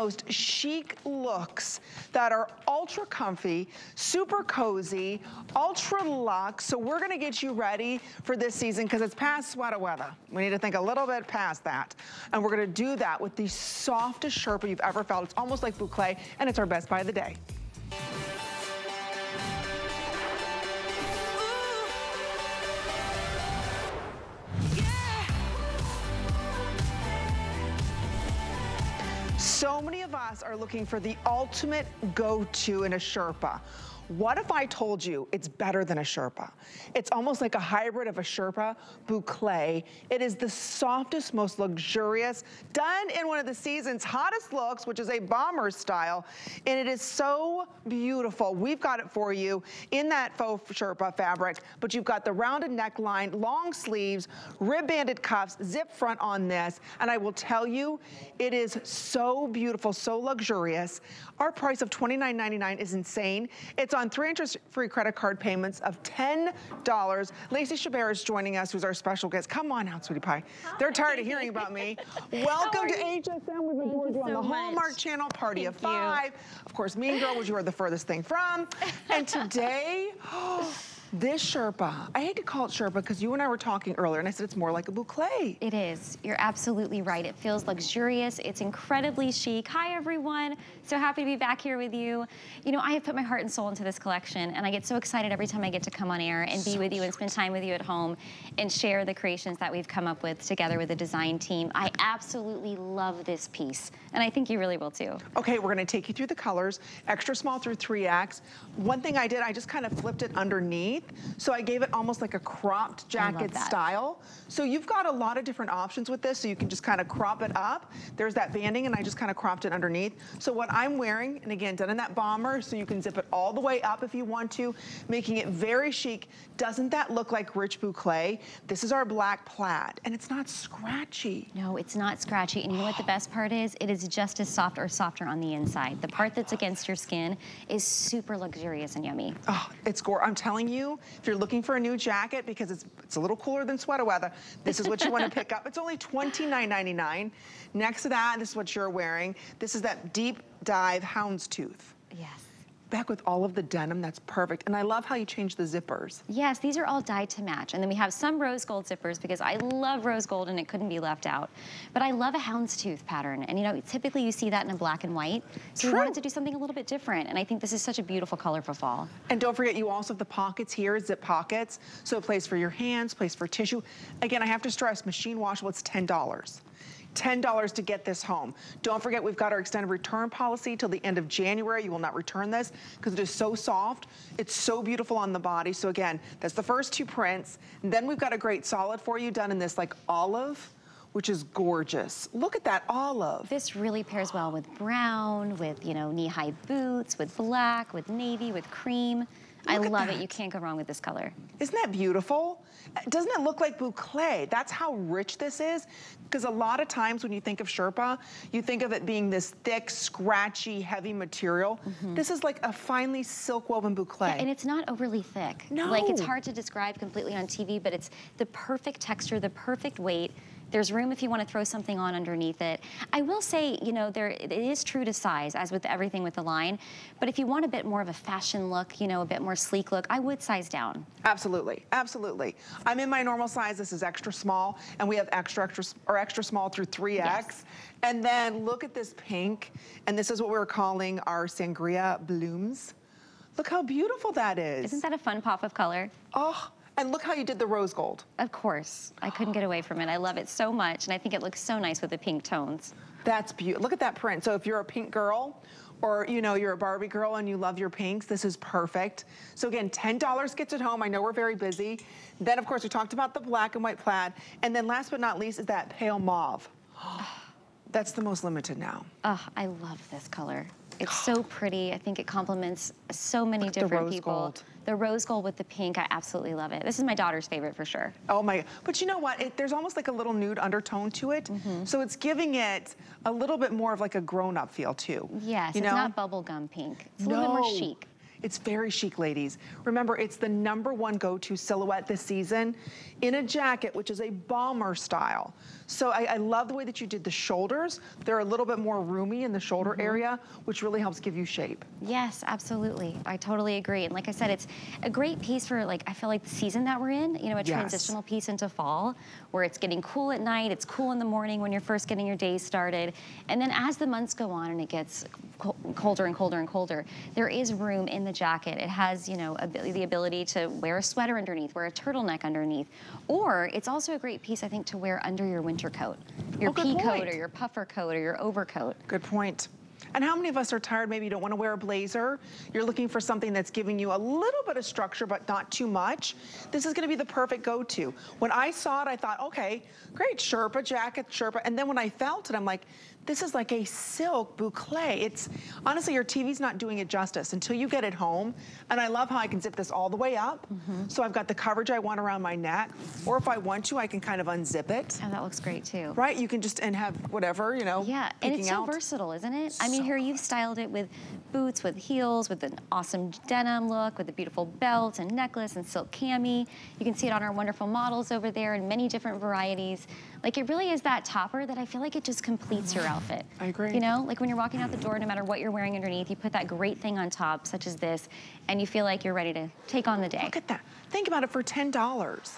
most chic looks that are ultra comfy, super cozy, ultra luxe. So we're gonna get you ready for this season because it's past sweater weather. We need to think a little bit past that. And we're gonna do that with the softest Sherpa you've ever felt. It's almost like boucle and it's our best buy of the day. So many of us are looking for the ultimate go-to in a Sherpa. What if I told you it's better than a Sherpa? It's almost like a hybrid of a Sherpa boucle. It is the softest, most luxurious, done in one of the season's hottest looks, which is a bomber style. And it is so beautiful. We've got it for you in that faux Sherpa fabric, but you've got the rounded neckline, long sleeves, rib-banded cuffs, zip front on this. And I will tell you, it is so beautiful, so luxurious. Our price of $29.99 is insane. It's on three interest-free credit card payments of $10. Lacey Chabert is joining us, who's our special guest. Come on out, sweetie pie. Hi. They're tired of hearing about me. Welcome to HSN. We've adored you on the Hallmark Channel, Party Thank of Five. You. Of course, Mean Girl, which you are the furthest thing from. And today, This Sherpa, I hate to call it Sherpa because you and I were talking earlier and I said it's more like a boucle. It is. You're absolutely right. It feels luxurious. It's incredibly chic. Hi, everyone. So happy to be back here with you. You know, I have put my heart and soul into this collection and I get so excited every time I get to come on air and be with you and spend time with you at home and share the creations that we've come up with together with the design team. I absolutely love this piece and I think you really will too. Okay, we're gonna take you through the colors, extra small through 3X. One thing I did, I just kind of flipped it underneath underneath. So I gave it almost like a cropped jacket style. So you've got a lot of different options with this. So you can just kind of crop it up. There's that banding and I just kind of cropped it underneath. So what I'm wearing, and again, done in that bomber, so you can zip it all the way up if you want to, making it very chic. Doesn't that look like rich boucle? This is our black plaid and it's not scratchy. No, it's not scratchy. And you know what the best part is? It is just as soft or softer on the inside. The part that's against your skin is super luxurious and yummy. Oh, it's gore. I'm telling you, if you're looking for a new jacket because it's, it's a little cooler than sweater weather, this is what you want to pick up. It's only $29.99. Next to that, this is what you're wearing. This is that deep dive houndstooth. Yes back with all of the denim. That's perfect. And I love how you change the zippers. Yes, these are all dyed to match. And then we have some rose gold zippers because I love rose gold and it couldn't be left out. But I love a houndstooth pattern. And you know, typically you see that in a black and white. So True. we wanted to do something a little bit different. And I think this is such a beautiful color for fall. And don't forget, you also have the pockets here, zip pockets. So a place for your hands, place for tissue. Again, I have to stress, machine washable, it's $10. $10 to get this home. Don't forget, we've got our extended return policy till the end of January. You will not return this because it is so soft. It's so beautiful on the body. So again, that's the first two prints. And then we've got a great solid for you done in this like olive which is gorgeous. Look at that olive. This really pairs well with brown, with, you know, knee-high boots, with black, with navy, with cream. I love that. it. You can't go wrong with this color. Isn't that beautiful? Doesn't it look like boucle? That's how rich this is. Because a lot of times when you think of Sherpa, you think of it being this thick, scratchy, heavy material. Mm -hmm. This is like a finely silk woven boucle. Yeah, and it's not overly thick. No. Like it's hard to describe completely on TV, but it's the perfect texture, the perfect weight. There's room if you want to throw something on underneath it. I will say, you know, there it is true to size, as with everything with the line. But if you want a bit more of a fashion look, you know, a bit more sleek look, I would size down. Absolutely, absolutely. I'm in my normal size. This is extra small, and we have extra, extra, or extra small through 3X. Yes. And then look at this pink, and this is what we're calling our sangria blooms. Look how beautiful that is. Isn't that a fun pop of color? Oh, and look how you did the rose gold. Of course. I couldn't get away from it. I love it so much, and I think it looks so nice with the pink tones. That's beautiful. Look at that print. So if you're a pink girl, or you know, you're a Barbie girl and you love your pinks, this is perfect. So again, $10 gets it home. I know we're very busy. Then of course we talked about the black and white plaid. And then last but not least is that pale mauve. That's the most limited now. Oh, I love this color. It's so pretty. I think it complements so many different people. Gold. The rose gold with the pink, I absolutely love it. This is my daughter's favorite for sure. Oh my, but you know what? It, there's almost like a little nude undertone to it. Mm -hmm. So it's giving it a little bit more of like a grown-up feel too. Yes, you it's know? not bubblegum pink. It's a no. little bit more chic. It's very chic, ladies. Remember, it's the number one go-to silhouette this season in a jacket, which is a bomber style. So I, I, love the way that you did the shoulders. They're a little bit more roomy in the shoulder mm -hmm. area, which really helps give you shape. Yes, absolutely. I totally agree. And like I said, it's a great piece for like, I feel like the season that we're in, you know, a yes. transitional piece into fall, where it's getting cool at night, it's cool in the morning when you're first getting your day started. And then as the months go on and it gets colder and colder and colder, there is room in the jacket. It has, you know, the ability to wear a sweater underneath, wear a turtleneck underneath, or it's also a great piece, I think, to wear under your winter coat, your oh, pea coat or your puffer coat or your overcoat. Good point. And how many of us are tired, maybe you don't wanna wear a blazer, you're looking for something that's giving you a little bit of structure, but not too much. This is gonna be the perfect go-to. When I saw it, I thought, okay, great, Sherpa jacket, Sherpa. And then when I felt it, I'm like, this is like a silk boucle. It's, honestly, your TV's not doing it justice until you get it home. And I love how I can zip this all the way up. Mm -hmm. So I've got the coverage I want around my neck. Or if I want to, I can kind of unzip it. And oh, that looks great too. Right, you can just, and have whatever, you know, Yeah, and it's so versatile, isn't it? So I mean, here you've styled it with boots, with heels, with an awesome denim look, with a beautiful belt and necklace and silk cami. You can see it on our wonderful models over there in many different varieties. Like it really is that topper that I feel like it just completes your outfit. I agree. You know, like when you're walking out the door, no matter what you're wearing underneath, you put that great thing on top, such as this, and you feel like you're ready to take on the day. Look at that. Think about it for $10.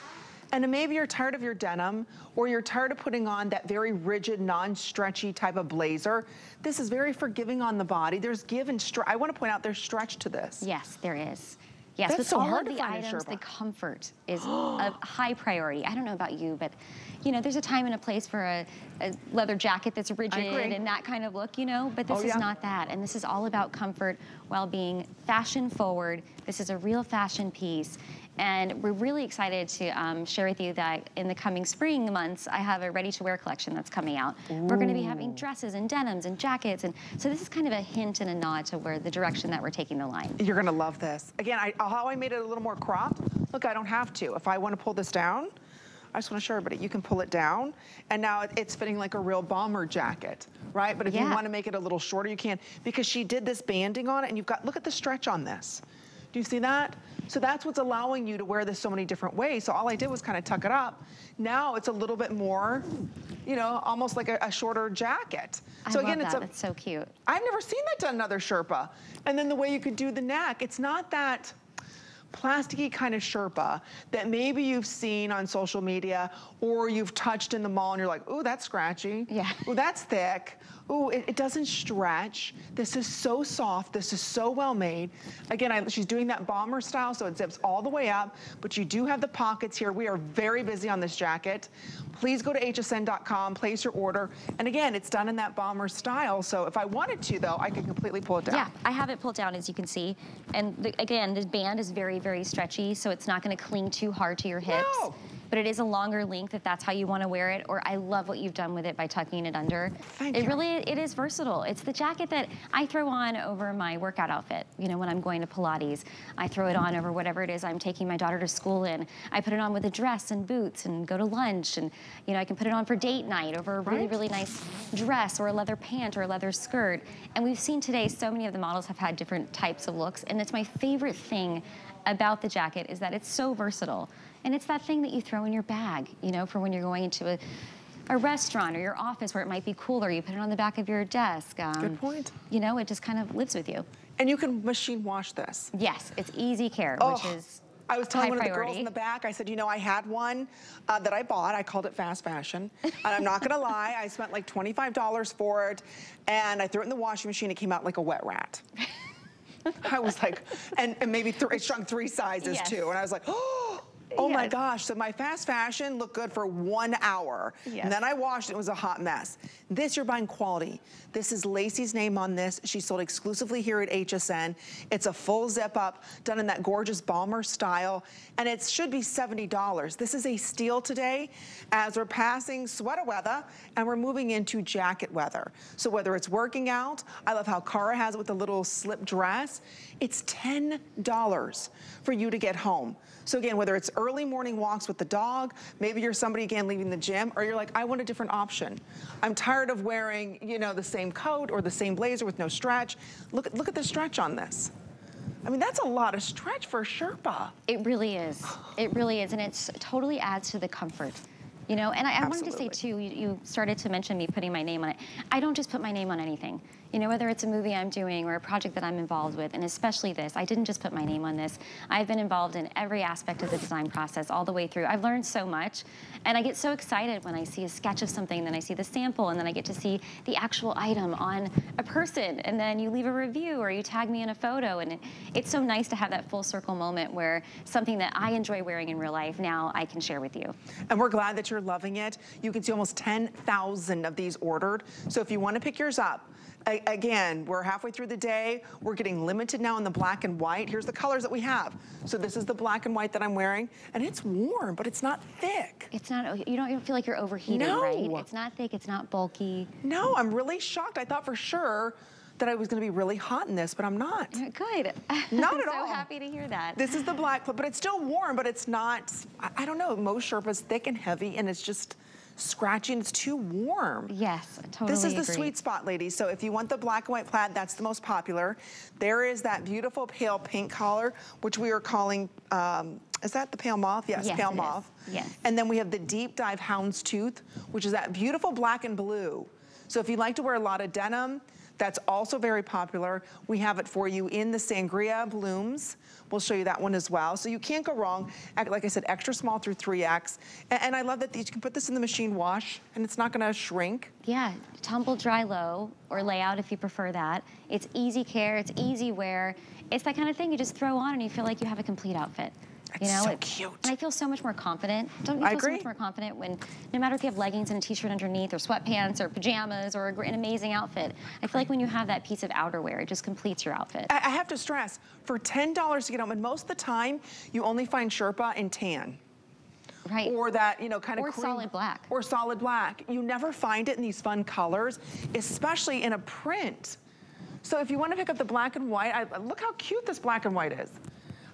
And maybe you're tired of your denim or you're tired of putting on that very rigid, non-stretchy type of blazer. This is very forgiving on the body. There's give and stretch. I want to point out there's stretch to this. Yes, there is. Yes, That's with so all hard of the items, the comfort is a high priority. I don't know about you, but you know, there's a time and a place for a, a leather jacket that's rigid and that kind of look, you know, but this oh, is not that. And this is all about comfort while being fashion forward. This is a real fashion piece. And we're really excited to um, share with you that in the coming spring months, I have a ready-to-wear collection that's coming out. Ooh. We're gonna be having dresses and denims and jackets. And so this is kind of a hint and a nod to where the direction that we're taking the line. You're gonna love this. Again, I, how I made it a little more cropped, look, I don't have to. If I wanna pull this down, I just want to show everybody, you can pull it down, and now it's fitting like a real bomber jacket, right? But if yeah. you want to make it a little shorter, you can, because she did this banding on it, and you've got, look at the stretch on this. Do you see that? So that's what's allowing you to wear this so many different ways. So all I did was kind of tuck it up. Now it's a little bit more, you know, almost like a, a shorter jacket. I so again, that. it's a, That's so cute. I've never seen that done another Sherpa. And then the way you could do the neck, it's not that, plasticky kind of Sherpa that maybe you've seen on social media or you've touched in the mall and you're like, ooh, that's scratchy. Yeah. Ooh, that's thick. Ooh, it, it, doesn't stretch. This is so soft. This is so well made. Again, I, she's doing that bomber style, so it zips all the way up, but you do have the pockets here. We are very busy on this jacket. Please go to hsn.com, place your order. And again, it's done in that bomber style, so if I wanted to, though, I could completely pull it down. Yeah, I have it pulled down, as you can see. And the, again, the band is very, very stretchy, so it's not gonna cling too hard to your hips. No but it is a longer length if that's how you wanna wear it, or I love what you've done with it by tucking it under. Thank it you. really, it is versatile. It's the jacket that I throw on over my workout outfit, you know, when I'm going to Pilates. I throw it on over whatever it is I'm taking my daughter to school in. I put it on with a dress and boots and go to lunch, and you know, I can put it on for date night over a really, right. really nice dress or a leather pant or a leather skirt. And we've seen today so many of the models have had different types of looks, and it's my favorite thing about the jacket is that it's so versatile. And it's that thing that you throw in your bag, you know, for when you're going into a, a restaurant or your office where it might be cooler. You put it on the back of your desk. Um, Good point. You know, it just kind of lives with you. And you can machine wash this. Yes, it's easy care, oh. which is I was telling one of the girls in the back, I said, you know, I had one uh, that I bought. I called it fast fashion. and I'm not gonna lie, I spent like $25 for it. And I threw it in the washing machine. It came out like a wet rat. I was like, and, and maybe it shrunk three sizes yes. too. And I was like, oh, Oh yes. my gosh, so my fast fashion looked good for one hour. Yes. And then I washed it, it was a hot mess. This, you're buying quality. This is Lacey's name on this. She's sold exclusively here at HSN. It's a full zip up, done in that gorgeous bomber style, and it should be $70. This is a steal today as we're passing sweater weather and we're moving into jacket weather. So whether it's working out, I love how Cara has it with a little slip dress, it's $10 for you to get home. So again, whether it's early morning walks with the dog, maybe you're somebody again leaving the gym, or you're like, I want a different option. I'm tired of wearing, you know, the same coat or the same blazer with no stretch. Look, look at the stretch on this. I mean, that's a lot of stretch for a Sherpa. It really is. It really is. And it totally adds to the comfort. You know, and I, I wanted to say too, you, you started to mention me putting my name on it. I don't just put my name on anything. You know, whether it's a movie I'm doing or a project that I'm involved with, and especially this, I didn't just put my name on this. I've been involved in every aspect of the design process all the way through. I've learned so much, and I get so excited when I see a sketch of something, then I see the sample, and then I get to see the actual item on a person, and then you leave a review or you tag me in a photo, and it, it's so nice to have that full circle moment where something that I enjoy wearing in real life, now I can share with you. And we're glad that you're loving it. You can see almost 10,000 of these ordered. So if you want to pick yours up, again, we're halfway through the day. We're getting limited now in the black and white. Here's the colors that we have. So this is the black and white that I'm wearing. And it's warm, but it's not thick. It's not, oh, you don't feel like you're overheating, no. right? It's not thick, it's not bulky. No, I'm really shocked. I thought for sure that I was gonna be really hot in this, but I'm not. Good. Not at so all. so happy to hear that. This is the black, but it's still warm, but it's not, I, I don't know, most Sherpa's thick and heavy and it's just, scratching. It's too warm. Yes, totally This is agree. the sweet spot, ladies. So if you want the black and white plaid, that's the most popular. There is that beautiful pale pink collar, which we are calling, um, is that the pale mauve? Yes, yes pale mauve. Is. Yes. And then we have the deep dive houndstooth, which is that beautiful black and blue. So if you like to wear a lot of denim, that's also very popular. We have it for you in the sangria blooms. We'll show you that one as well. So you can't go wrong. Like I said, extra small through 3X. And, I love that you can put this in the machine wash and it's not gonna shrink. Yeah, tumble dry low or layout if you prefer that. It's easy care, it's easy wear. It's that kind of thing you just throw on and you feel like you have a complete outfit. It's you know, so it, cute. And I feel so much more confident. Don't you I feel agree. so much more confident when, no matter if you have leggings and a t-shirt underneath or sweatpants or pajamas or an amazing outfit, I feel like when you have that piece of outerwear, it just completes your outfit. I, I have to stress, for $10 to get home, and most of the time, you only find Sherpa in tan. Right. Or that, you know, kind of Or cream, solid black. Or solid black. You never find it in these fun colors, especially in a print. So if you want to pick up the black and white, I, look how cute this black and white is.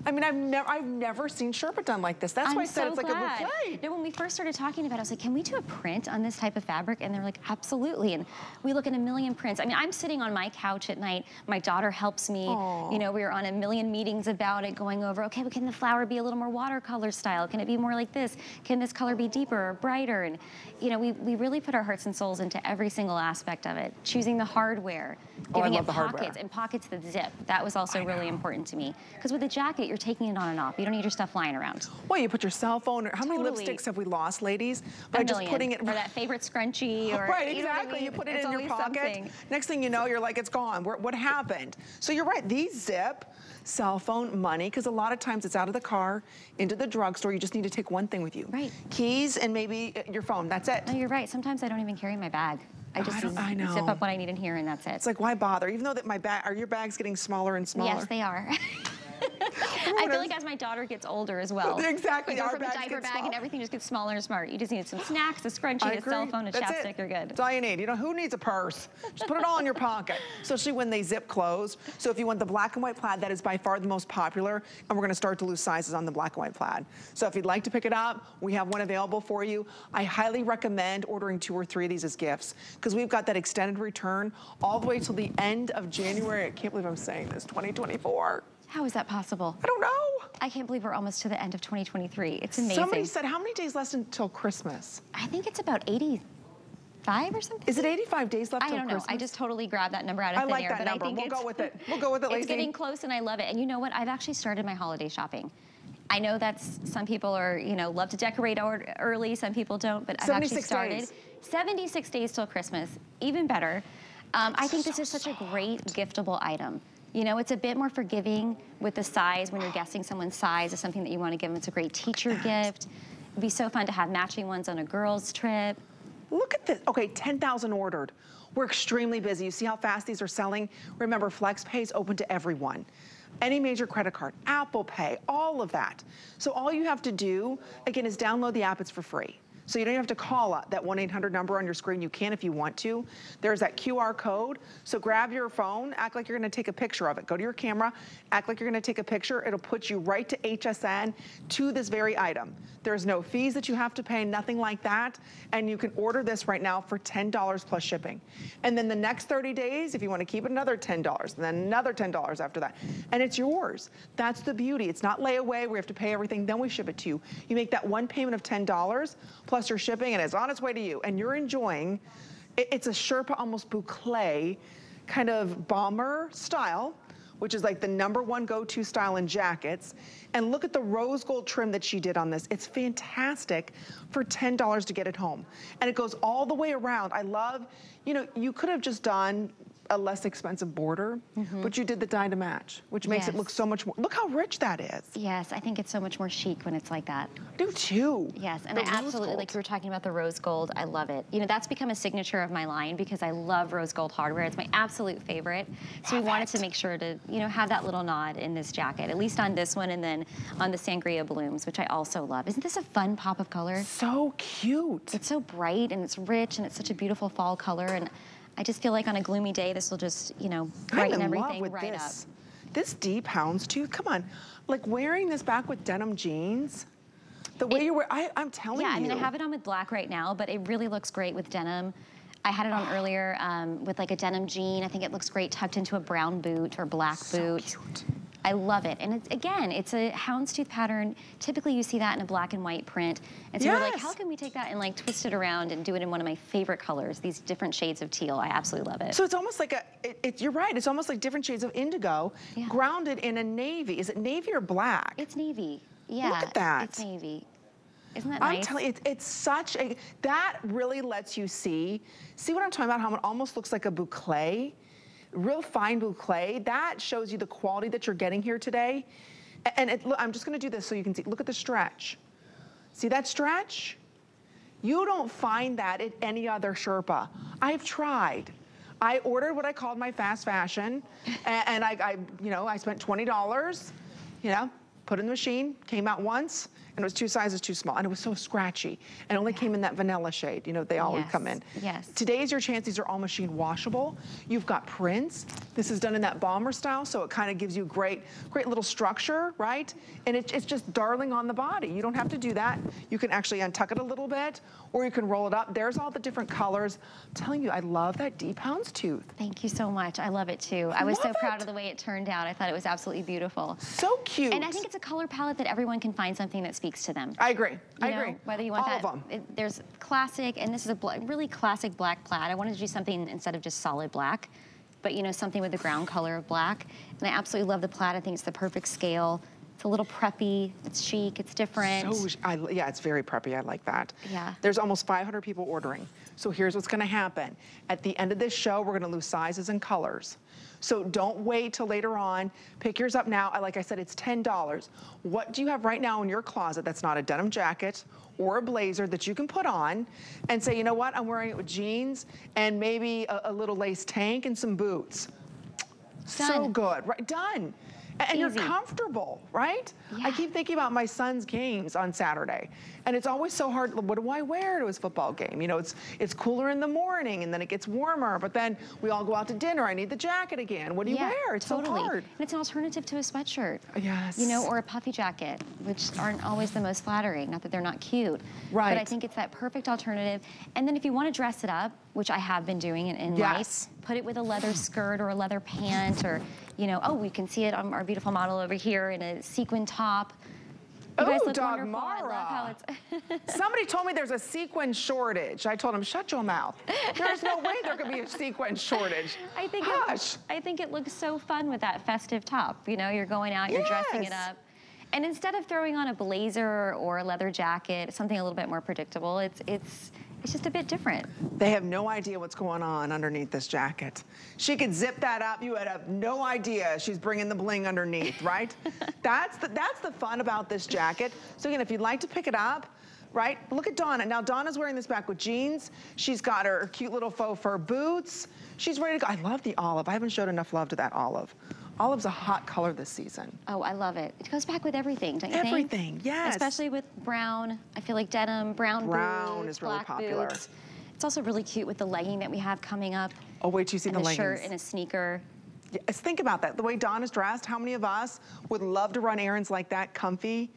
I mean, I've never, I've never seen Sherpa done like this. That's I'm why I said so it's like a boucle. No, when we first started talking about it, I was like, can we do a print on this type of fabric? And they're like, absolutely. And we look at a million prints. I mean, I'm sitting on my couch at night. My daughter helps me. Aww. You know, we were on a million meetings about it, going over, okay, well, can the flower be a little more watercolor style? Can it be more like this? Can this color be deeper or brighter? And, you know, we, we really put our hearts and souls into every single aspect of it. Choosing the hardware, Oh, giving love it the hardware. pockets, and pockets that zip. That was also really important to me. Because with a jacket, you're taking it on and off. You don't need your stuff lying around. Well, you put your cell phone, or how many lipsticks have we lost, ladies? By just putting it or that favorite scrunchie or right, you know I exactly. You put it It's in your pocket. something. Next thing you know, you're like, it's gone. What happened? So you're right. These zip cell phone, money, because a lot of times it's out of the car, into the drugstore. You just need to take one thing with you. Right. Keys and maybe uh, your phone. That's it. No, you're right. Sometimes I don't even carry my bag. I just don't- I zip up what I need in here and that's it. It's like, why bother? Even though that my bag, are your bags getting smaller and smaller? Yes, they are. I feel like as my daughter gets older as well. Exactly, We go from a diaper bag small. and everything just gets smaller and smaller. You just need some snacks, a scrunchie, a cell phone, a That's chapstick, it. you're good. That's all you need. You know, who needs a purse? Just put it all in your pocket, especially when they zip closed. So if you want the black and white plaid, that is by far the most popular, and we're gonna start to lose sizes on the black and white plaid. So if you'd like to pick it up, we have one available for you. I highly recommend ordering two or three of these as gifts, because we've got that extended return all the way till the end of January. I can't believe I'm saying this, 2024. How is that possible? I don't know. I can't believe we're almost to the end of 2023. It's amazing. Somebody said, how many days left until Christmas? I think it's about 85 or something. Is it 85 days left I don't know. Christmas? I just totally grabbed that number out of I thin like air, that but number. I think We'll go with it. We'll go with it, It's getting close and I love it. And you know what? I've actually started my holiday shopping. I know that's some people are, you know, love to decorate or, early, some people don't, but I've actually 76 started. days. 76 days till Christmas, even better. Um, I think this is such a great giftable item. You know, it's a bit more forgiving with the size when you're guessing someone's size of something that you want to give them. It's a great teacher gift. It'd be so fun to have matching ones on a girl's trip. Look at this. Okay, 10,000 ordered. We're extremely busy. You see how fast these are selling? Remember, FlexPay is open to everyone. Any major credit card, Apple Pay, all of that. So all you have to do, again, is download the app. It's for free. So you don't have to call that 1-800 number on your screen. You can if you want to. There's that QR code. So grab your phone, act like you're gonna take a picture of it. Go to your camera, act like you're gonna take a picture. It'll put you right to HSN to this very item. There's no fees that you have to pay, nothing like that. And you can order this right now for $10 plus shipping. And then the next 30 days, if you wanna keep it another $10, and then another $10 after that. And it's yours. That's the beauty. It's not layaway, we have to pay everything, then we ship it to you. You make that one payment of $10 plus plus shipping and it's on its way to you and you're enjoying, it, it's a Sherpa almost boucle kind of bomber style, which is like the number one go-to style in jackets. And look at the rose gold trim that she did on this. It's fantastic for $10 to get it home. And it goes all the way around. I love, you know, you could have just done a less expensive border, mm -hmm. but you did the dye to match, which makes yes. it look so much more, look how rich that is. Yes, I think it's so much more chic when it's like that. I do too. Yes, and the I absolutely, gold. like you were talking about the rose gold, I love it. You know, that's become a signature of my line because I love rose gold hardware. It's my absolute favorite. So we wanted to make sure to, you know, have that little nod in this jacket, at least on this one and then on the Sangria Blooms, which I also love. Isn't this a fun pop of color? So cute. It's so bright and it's rich and it's such a beautiful fall color. And I just feel like on a gloomy day, this will just, you know, brighten everything right this. up. This deep houndstooth, come on. Like wearing this back with denim jeans, the way it, you wear, I, am telling yeah, you. Yeah, I mean, I have it on with black right now, but it really looks great with denim. I had it on earlier um, with like a denim jean. I think it looks great tucked into a brown boot or black so boot. Cute. I love it. And it's, again, it's a houndstooth pattern. Typically you see that in a black and white print. And so yes. we're like, how can we take that and like twist it around and do it in one of my favorite colors, these different shades of teal. I absolutely love it. So it's almost like a, it, it, you're right, it's almost like different shades of indigo yeah. grounded in a navy. Is it navy or black? It's navy. Yeah. Look at that. It's navy. Isn't that nice? I'm nice? telling you, it's, it's such a, that really lets you see, see what I'm talking about, how it almost looks like a boucle? Real fine boucle, that shows you the quality that you're getting here today. And it, look, I'm just gonna do this so you can see, look at the stretch. See that stretch? You don't find that at any other Sherpa. I've tried. I ordered what I called my fast fashion, and, and I, I, you know, I spent $20, you know, put in the machine, came out once, and it was two sizes too small, and it was so scratchy. And it only yeah. came in that vanilla shade, you know, they always yes. come in. Yes. Today is your chance, these are all machine washable. You've got prints. This is done in that bomber style, so it kind of gives you great, great little structure, right? And it, it's just darling on the body. You don't have to do that. You can actually untuck it a little bit, or you can roll it up. There's all the different colors. I'm telling you, I love that deep houndstooth. Thank you so much. I love it too. I, I was so it. proud of the way it turned out. I thought it was absolutely beautiful. So cute. And I think it's a color palette that everyone can find something that speaks speaks to them. I agree. You I know, agree. Whether you want All that, of them. It, there's classic, and this is a really classic black plaid. I wanted to do something instead of just solid black, but you know, something with the ground color of black. And I absolutely love the plaid. I think it's the perfect scale. It's a little preppy, it's chic, it's different. So, I, yeah, it's very preppy, I like that. Yeah. There's almost 500 people ordering. So here's what's gonna happen. At the end of this show, we're gonna lose sizes and colors. So don't wait till later on. Pick yours up now. Like I said, it's $10. What do you have right now in your closet that's not a denim jacket or a blazer that you can put on and say, you know what, I'm wearing it with jeans and maybe a, a little lace tank and some boots. Done. So good, right, done. And Easy. you're comfortable, right? Yeah. I keep thinking about my son's games on Saturday. And it's always so hard, what do I wear to his football game? You know, it's it's cooler in the morning and then it gets warmer, but then we all go out to dinner, I need the jacket again. What do you yeah, wear? It's totally. so hard. And it's an alternative to a sweatshirt. Yes. You know, or a puffy jacket, which aren't always the most flattering, not that they're not cute. Right. But I think it's that perfect alternative. And then if you want to dress it up, which I have been doing in, in yes. life, put it with a leather skirt or a leather pant or you know, oh, we can see it on our beautiful model over here in a sequin top. You guys Ooh, look Dagmara. wonderful. I love how. Somebody told me there's a sequin shortage. I told him, shut your mouth. There's no way there could be a sequin shortage. I think Hush. It, I think it looks so fun with that festive top. You know, you're going out, you're yes. dressing it up. And instead of throwing on a blazer or a leather jacket, something a little bit more predictable, it's, it's, it's just a bit different. They have no idea what's going on underneath this jacket. She could zip that up. You would have no idea she's bringing the bling underneath, right? that's, the, that's the fun about this jacket. So again, if you'd like to pick it up, right? Look at Donna. Now, Donna's wearing this back with jeans. She's got her cute little faux fur boots. She's ready to go. I love the olive. I haven't showed enough love to that olive. Olive's a hot color this season. Oh, I love it. It goes back with everything, don't you everything, think? Everything, yes. Especially with brown. I feel like denim, brown, brown boots, is really popular. Boots. It's also really cute with the legging that we have coming up. Oh, wait you see the leggings. shirt and a sneaker. Yes, think about that. The way Dawn is dressed, how many of us would love to run errands like that, comfy,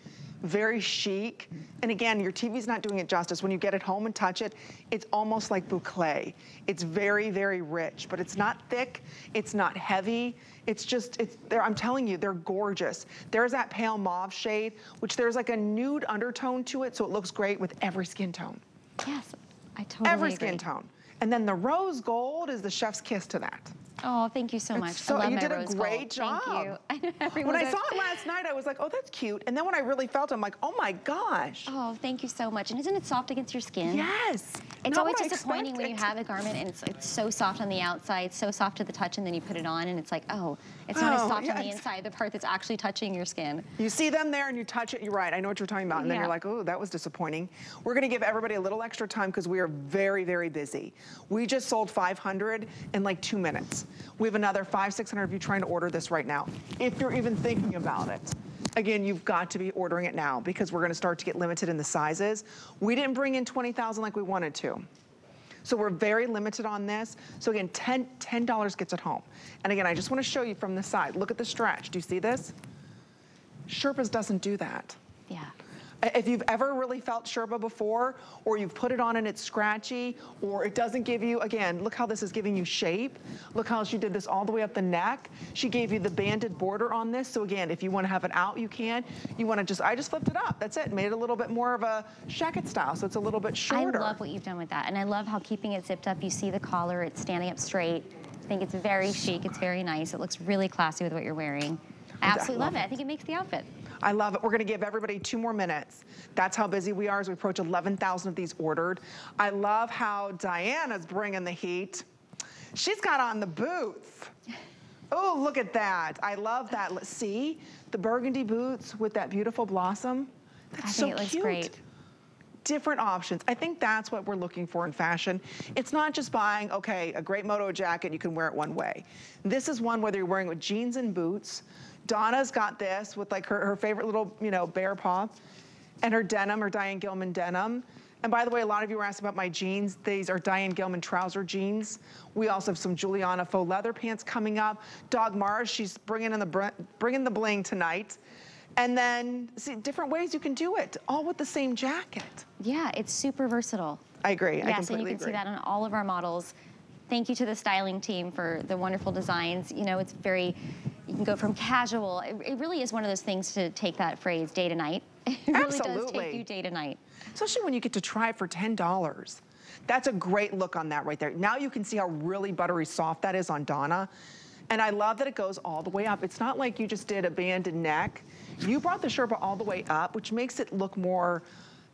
very chic. And again, your TV's not doing it justice. When you get it home and touch it, it's almost like boucle. It's very, very rich, but it's not thick. It's not heavy. It's just, it's there. I'm telling you, they're gorgeous. There's that pale mauve shade, which there's like a nude undertone to it, so it looks great with every skin tone. Yes, I totally Every agree. skin tone. And then the rose gold is the chef's kiss to that. Oh, thank you so much. So I love you did a great gold. job. Thank you. I When I saw it last night, I was like, oh, that's cute. And then when I really felt it, I'm like, oh my gosh. Oh, thank you so much. And isn't it soft against your skin? Yes. It's Not always disappointing when you have a garment and it's, it's so soft on the outside, so soft to the touch, and then you put it on and it's like, oh, it's not as Oh, soft on the inside, the part that's actually touching your skin. You see them there and you touch it, you're right. I know what you're talking about. And then you're like, oh, that was disappointing. We're gonna give everybody a little extra time because we are very, very busy. We just sold 500 in like two minutes. We have another five, 600 of you trying to order this right now. If you're even thinking about it. Again, you've got to be ordering it now because we're gonna start to get limited in the sizes. We didn't bring in 20,000 like we wanted to. So we're very limited on this. So again, 10, $10 gets it home. And again, I just wanna show you from the side. Look at the stretch. Do you see this? Sherpa's doesn't do that. Yeah. If you've ever really felt Sherpa before, or you've put it on and it's scratchy, or it doesn't give you, again, look how this is giving you shape. Look how she did this all the way up the neck. She gave you the banded border on this. So again, if you wanna have it out, you can. You wanna just, I just flipped it up. That's it. Made it a little bit more of a shacket style, so it's a little bit shorter. I love what you've done with that. And I love how keeping it zipped up, you see the collar, it's standing up straight. I think it's very chic, it's very nice. It looks really classy with what you're wearing. I I absolutely love love it. it. I think it makes the outfit. I love it. We're gonna give everybody two more minutes. That's how busy we are as we approach 11,000 of these ordered. I love how Diana's bringing the heat. She's got on the boots. Oh, look at that. I love that. Let's see, the burgundy boots with that beautiful blossom. That's I think so it looks cute. great. Different options. I think that's what we're looking for in fashion. It's not just buying, okay, a great moto jacket, you can wear it one way. This is one whether you're wearing it with jeans and boots. Donna's got this with like her, her favorite little, you know, bear paw and her denim or Diane Gilman denim. And by the way, a lot of you were asking about my jeans. These are Diane Gilman trouser jeans. We also have some Juliana faux leather pants coming up. Dagmara's, she's bringing in the bringing the bling tonight. And then see different ways you can do it, all with the same jacket. Yeah, it's super versatile. I agree. I Yes, and you can agree. see that on all of our models. Thank you to the styling team for the wonderful designs. You know, it's very, you can go from casual. It, it really is one of those things to take that phrase day to night. It really does Absolutely. take you day to night. Especially when you get to try it for $10. That's a great look on that right there. Now you can see how really buttery soft that is on Donna. And I love that it goes all the way up. It's not like you just did a banded neck. You brought the Sherpa all the way up, which makes it look more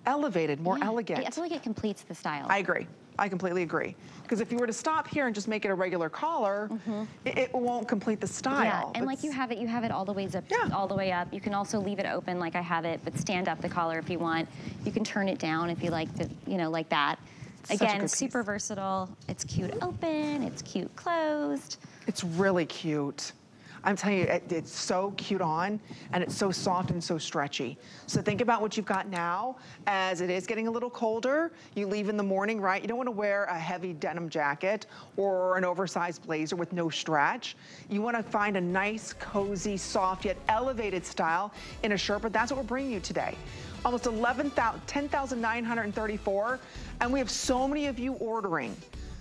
elevated, more Yeah, elegant. I feel like it completes the style. I agree. I completely agree. Because if you were to stop here and just make it a regular collar, mm-hmm. it, it won't complete the style. Yeah, and like you have it, you have it all the way zipped, Yeah. all the way up. You can also leave it open like I have it, but stand up the collar if you want. You can turn it down if you like to, you know, like that. Such Again, super versatile. It's cute open, it's cute closed. It's really cute. I'm telling you, it, it's so cute on, and it's so soft and so stretchy. So think about what you've got now, as it is getting a little colder. You leave in the morning, right? You don't want to wear a heavy denim jacket or an oversized blazer with no stretch. You want to find a nice, cozy, soft, yet elevated style in a Sherpa. That's what we're bringing you today. Almost 11,000, 10,934, and we have so many of you ordering.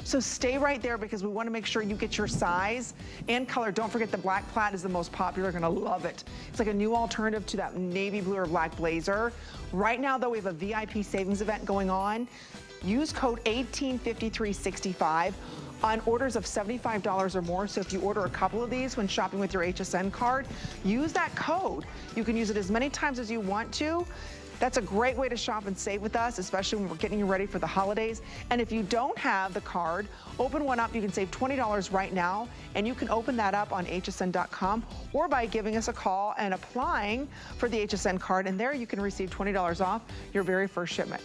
So stay right there because we want to make sure you get your size and color. Don't forget the black plaid is the most popular. You're going to love it. It's like a new alternative to that navy blue or black blazer. Right now, though, we have a VIP savings event going on. Use code 185365 on orders of $75 or more. So if you order a couple of these when shopping with your HSN card, use that code. You can use it as many times as you want to. That's a great way to shop and save with us, especially when we're getting you ready for the holidays. And if you don't have the card, open one up. You can save $20 right now, and you can open that up on hsn.com or by giving us a call and applying for the HSN card. And there you can receive $20 off your very first shipment.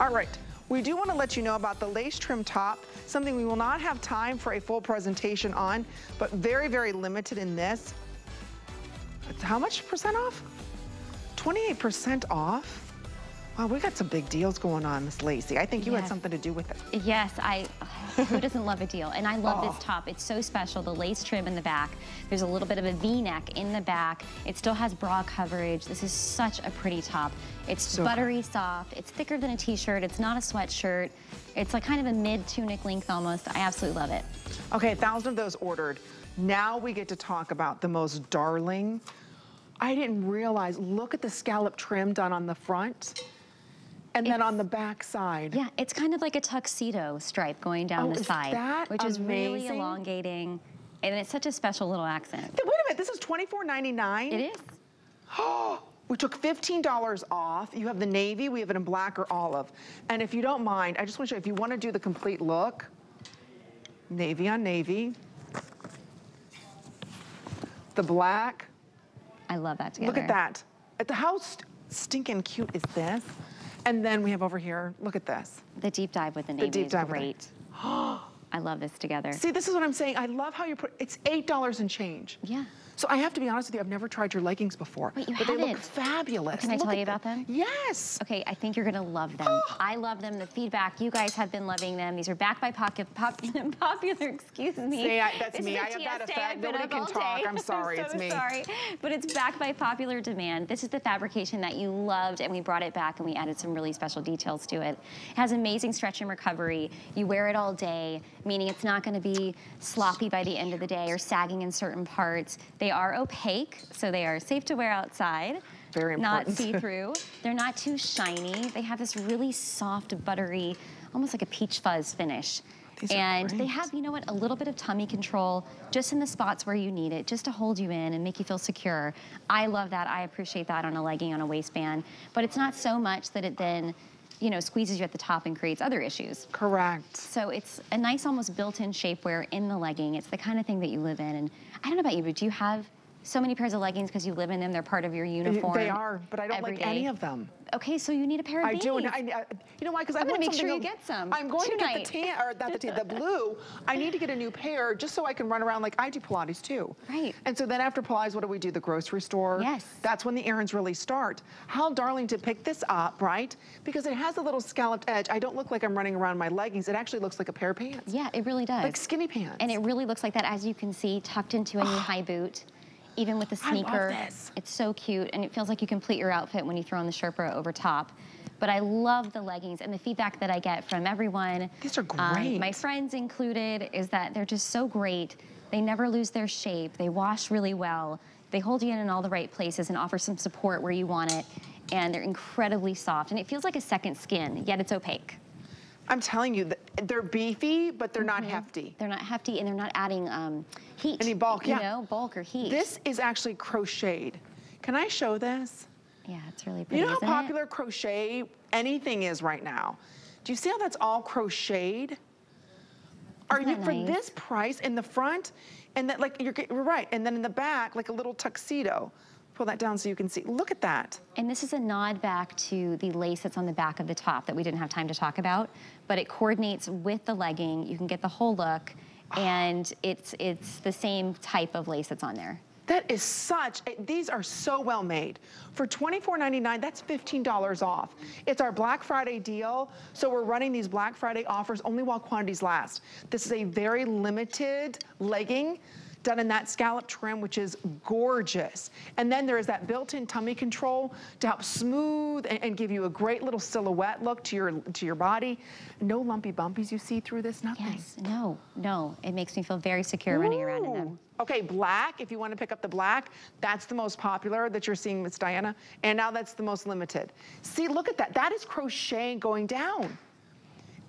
All right. We do want to let you know about the lace trim top, something we will not have time for a full presentation on, but very, very limited in this. How much percent off? 28% off? Wow, we got some big deals going on, Miss Lacey. I think you yes. had something to do with it. Yes, I. Who doesn't love a deal? And I love oh. this top. It's so special. The lace trim in the back. There's a little bit of a V-neck in the back. It still has bra coverage. This is such a pretty top. It's so buttery soft. It's thicker than a t-shirt. It's not a sweatshirt. It's like kind of a mid-tunic length almost. I absolutely love it. Okay, a thousand of those ordered. Now we get to talk about the most darling. I didn't realize, look at the scallop trim done on the front. And it's, then on the back side. Yeah, it's kind of like a tuxedo stripe going down oh, the side. which amazing? is really elongating. And it's such a special little accent. Wait a minute, this is $24.99? It is. Oh, we took $15 off. You have the navy, we have it in black or olive. And if you don't mind, I just want to show you, if you want to do the complete look, navy on navy, the black. I love that together. Look at that. At the house, stinking cute is this? And then we have over here, look at this. The deep dive with the navy the deep dive is great. I love this together. See, this is what I'm saying. I love how you put, it's $8 and change. Yeah. So I have to be honest with you, I've never tried your leggings before. Wait, you but haven't? they look fabulous. Can I look tell you about them? Yes. Okay, I think you're gonna love them. Oh. I love them. The feedback, you guys have been loving them. These are back by pocket, pop, popular, excuse me. See, I, that's this me. I have that effect. Nobody can talk. I'm sorry, I'm so it's me. sorry. But it's back by popular demand. This is the fabrication that you loved and we brought it back and we added some really special details to it. It has amazing stretch and recovery. You wear it all day, meaning it's not gonna be sloppy by the end of the day or sagging in certain parts. They are opaque so they are safe to wear outside. Very important. Not see-through. They're not too shiny. They have this really soft, buttery, almost like a peach fuzz finish. These and they have, you know what, a little bit of tummy control just in the spots where you need it, just to hold you in and make you feel secure. I love that. I appreciate that on a legging, on a waistband. But it's not so much that it then you know, squeezes you at the top and creates other issues. Correct. So it's a nice almost built-in shapewear in the legging. It's the kind of thing that you live in. And I don't know about you, but do you have so many pairs of leggings because you live in them. They're part of your uniform. They are, but I don't like day. any of them. Okay, so you need a pair of I these. do, and I, I, you know why? Because I am going to make sure you get some. I'm going tonight. to get the tan, or not the tan, the blue. I need to get a new pair just so I can run around like I do Pilates too. Right. And so then after Pilates, what do we do? The grocery store. Yes. That's when the errands really start. How darling to pick this up, right? Because it has a little scalloped edge. I don't look like I'm running around in my leggings. It actually looks like a pair of pants. Yeah, it really does. Like skinny pants. And it really looks like that, as you can see, tucked into a knee high boot even with the sneaker. It's so cute, and it feels like you complete your outfit when you throw on the Sherpa over top. But I love the leggings, and the feedback that I get from everyone, these are great. Um, my friends included, is that they're just so great. They never lose their shape. They wash really well. They hold you in in all the right places and offer some support where you want it. And they're incredibly soft, and it feels like a second skin, yet it's opaque. I'm telling you, they're beefy, but they're mm -hmm. not mm-hmm. hefty. They're not hefty, and they're not adding um, heat. Any bulk, you yeah. know, bulk or heat. This is actually crocheted. Can I show this? Yeah, it's really pretty, You know how popular it? crochet anything is right now? Do you see how that's all crocheted? Are you nice? for this price in the front, and that like you're, you're right, and then in the back like a little tuxedo. Pull that down so you can see. Look at that. And this is a nod back to the lace that's on the back of the top that we didn't have time to talk about, but it coordinates with the legging. You can get the whole look, and it's, it's the same type of lace that's on there. That is such, these are so well made. For $24.99, that's $15 off. It's our Black Friday deal, so we're running these Black Friday offers only while quantities last. This is a very limited legging done in that scallop trim, which is gorgeous. And then there is that built-in tummy control to help smooth and, and, give you a great little silhouette look to your to your body. No lumpy bumpies you see through this, nothing. Yes, no, no. It makes me feel very secure Ooh. running around in them. Okay, black, if you want to pick up the black, that's the most popular that you're seeing, Miss Diana. And now that's the most limited. See, look at that. That is crochet going down.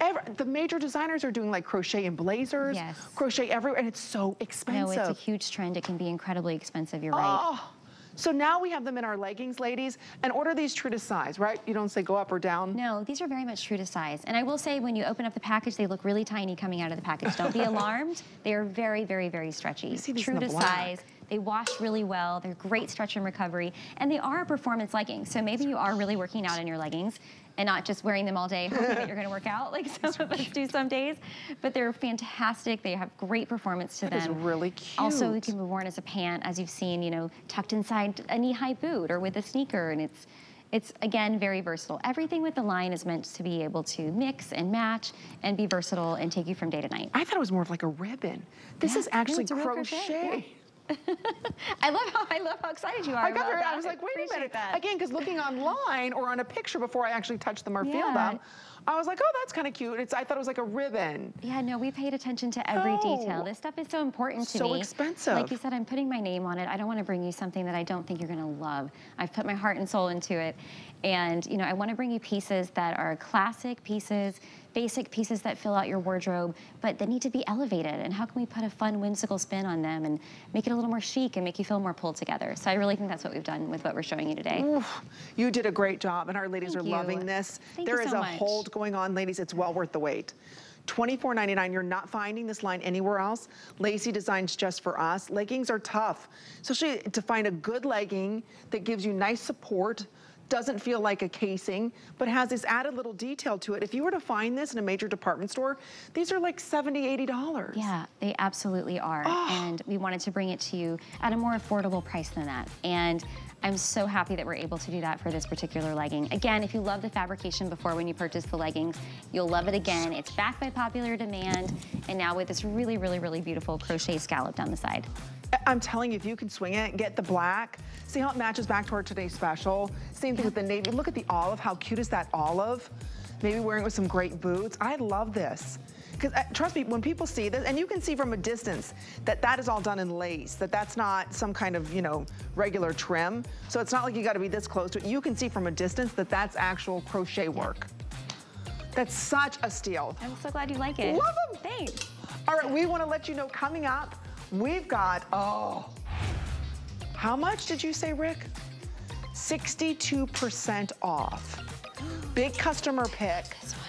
Ever, the major designers are doing like crochet in blazers, yes. crochet everywhere, and it's so expensive. No, it's a huge trend. It can be incredibly expensive, you're right. Oh. So now we have them in our leggings, ladies, and order these true to size, right? You don't say go up or down. No, these are very much true to size. And I will say when you open up the package, they look really tiny coming out of the package. Don't be alarmed. They are very, very, very stretchy. true to black. size. They wash really well. They're great stretch and recovery. And they are a performance legging. So maybe you are really working out in your leggings and not just wearing them all day hoping that you're gonna work out like some of us do some days. But they're fantastic. They have great performance to That them. is really cute. Also, it can be worn as a pant, as you've seen, you know, tucked inside a knee-high boot or with a sneaker, and it's it's again very versatile. Everything with the line is meant to be able to mix and match and be versatile and take you from day to night. I thought it was more of like a ribbon. This Yeah, is actually it's a crochet, crochet. I love how I love how excited you are. I got very, I was like, wait a minute. that. Again, because looking online or on a picture before I actually touch them or feel them, I was like, oh, that's kind of cute. It's, I thought it was like a ribbon. Yeah, no, we paid attention to every oh. detail. Oh. This stuff is so important to So me. expensive. Like you said, I'm putting my name on it. I don't want to bring you something that I don't think you're going to love. I've put my heart and soul into it. And, you know, I want to bring you pieces that are classic pieces, basic pieces that fill out your wardrobe, but that need to be elevated. And how can we put a fun, whimsical spin on them and make it a little more chic and make you feel more pulled together? So I really think that's what we've done with what we're showing you today. You did a great job, and our ladies Thank are you. loving this. Thank There you is so a much. hold going on, ladies. It's well worth the wait. $24.99, you're not finding this line anywhere else. Lacey designs just for us. Leggings are tough, especially to find a good legging that gives you nice support, doesn't feel like a casing, but has this added little detail to it. If you were to find this in a major department store, these are like $70, $80. Yeah, they absolutely are. Ah. And we wanted to bring it to you at a more affordable price than that. And I'm so happy that we're able to do that for this particular legging. Again, if you love the fabrication before when you purchase the leggings, you'll love it again. It's backed by popular demand. And now with this really, really, really beautiful crochet scallop down the side. I'm telling you, if you can swing it, get the black. See how it matches back to our today's special? Same thing with the navy. Look at the olive. How cute is that olive? Maybe wearing it with some great boots. I love this. Because uh, trust me, when people see this, and you can see from a distance that that is all done in lace, that that's not some kind of, you know, regular trim. So it's not like you got to be this close to it. You can see from a distance that that's actual crochet work. That's such a steal. I'm so glad you like it. Love them. Thanks. All right, we want to let you know coming up, we've got, oh, how much did you say, Rick? 62% off. Big customer pick.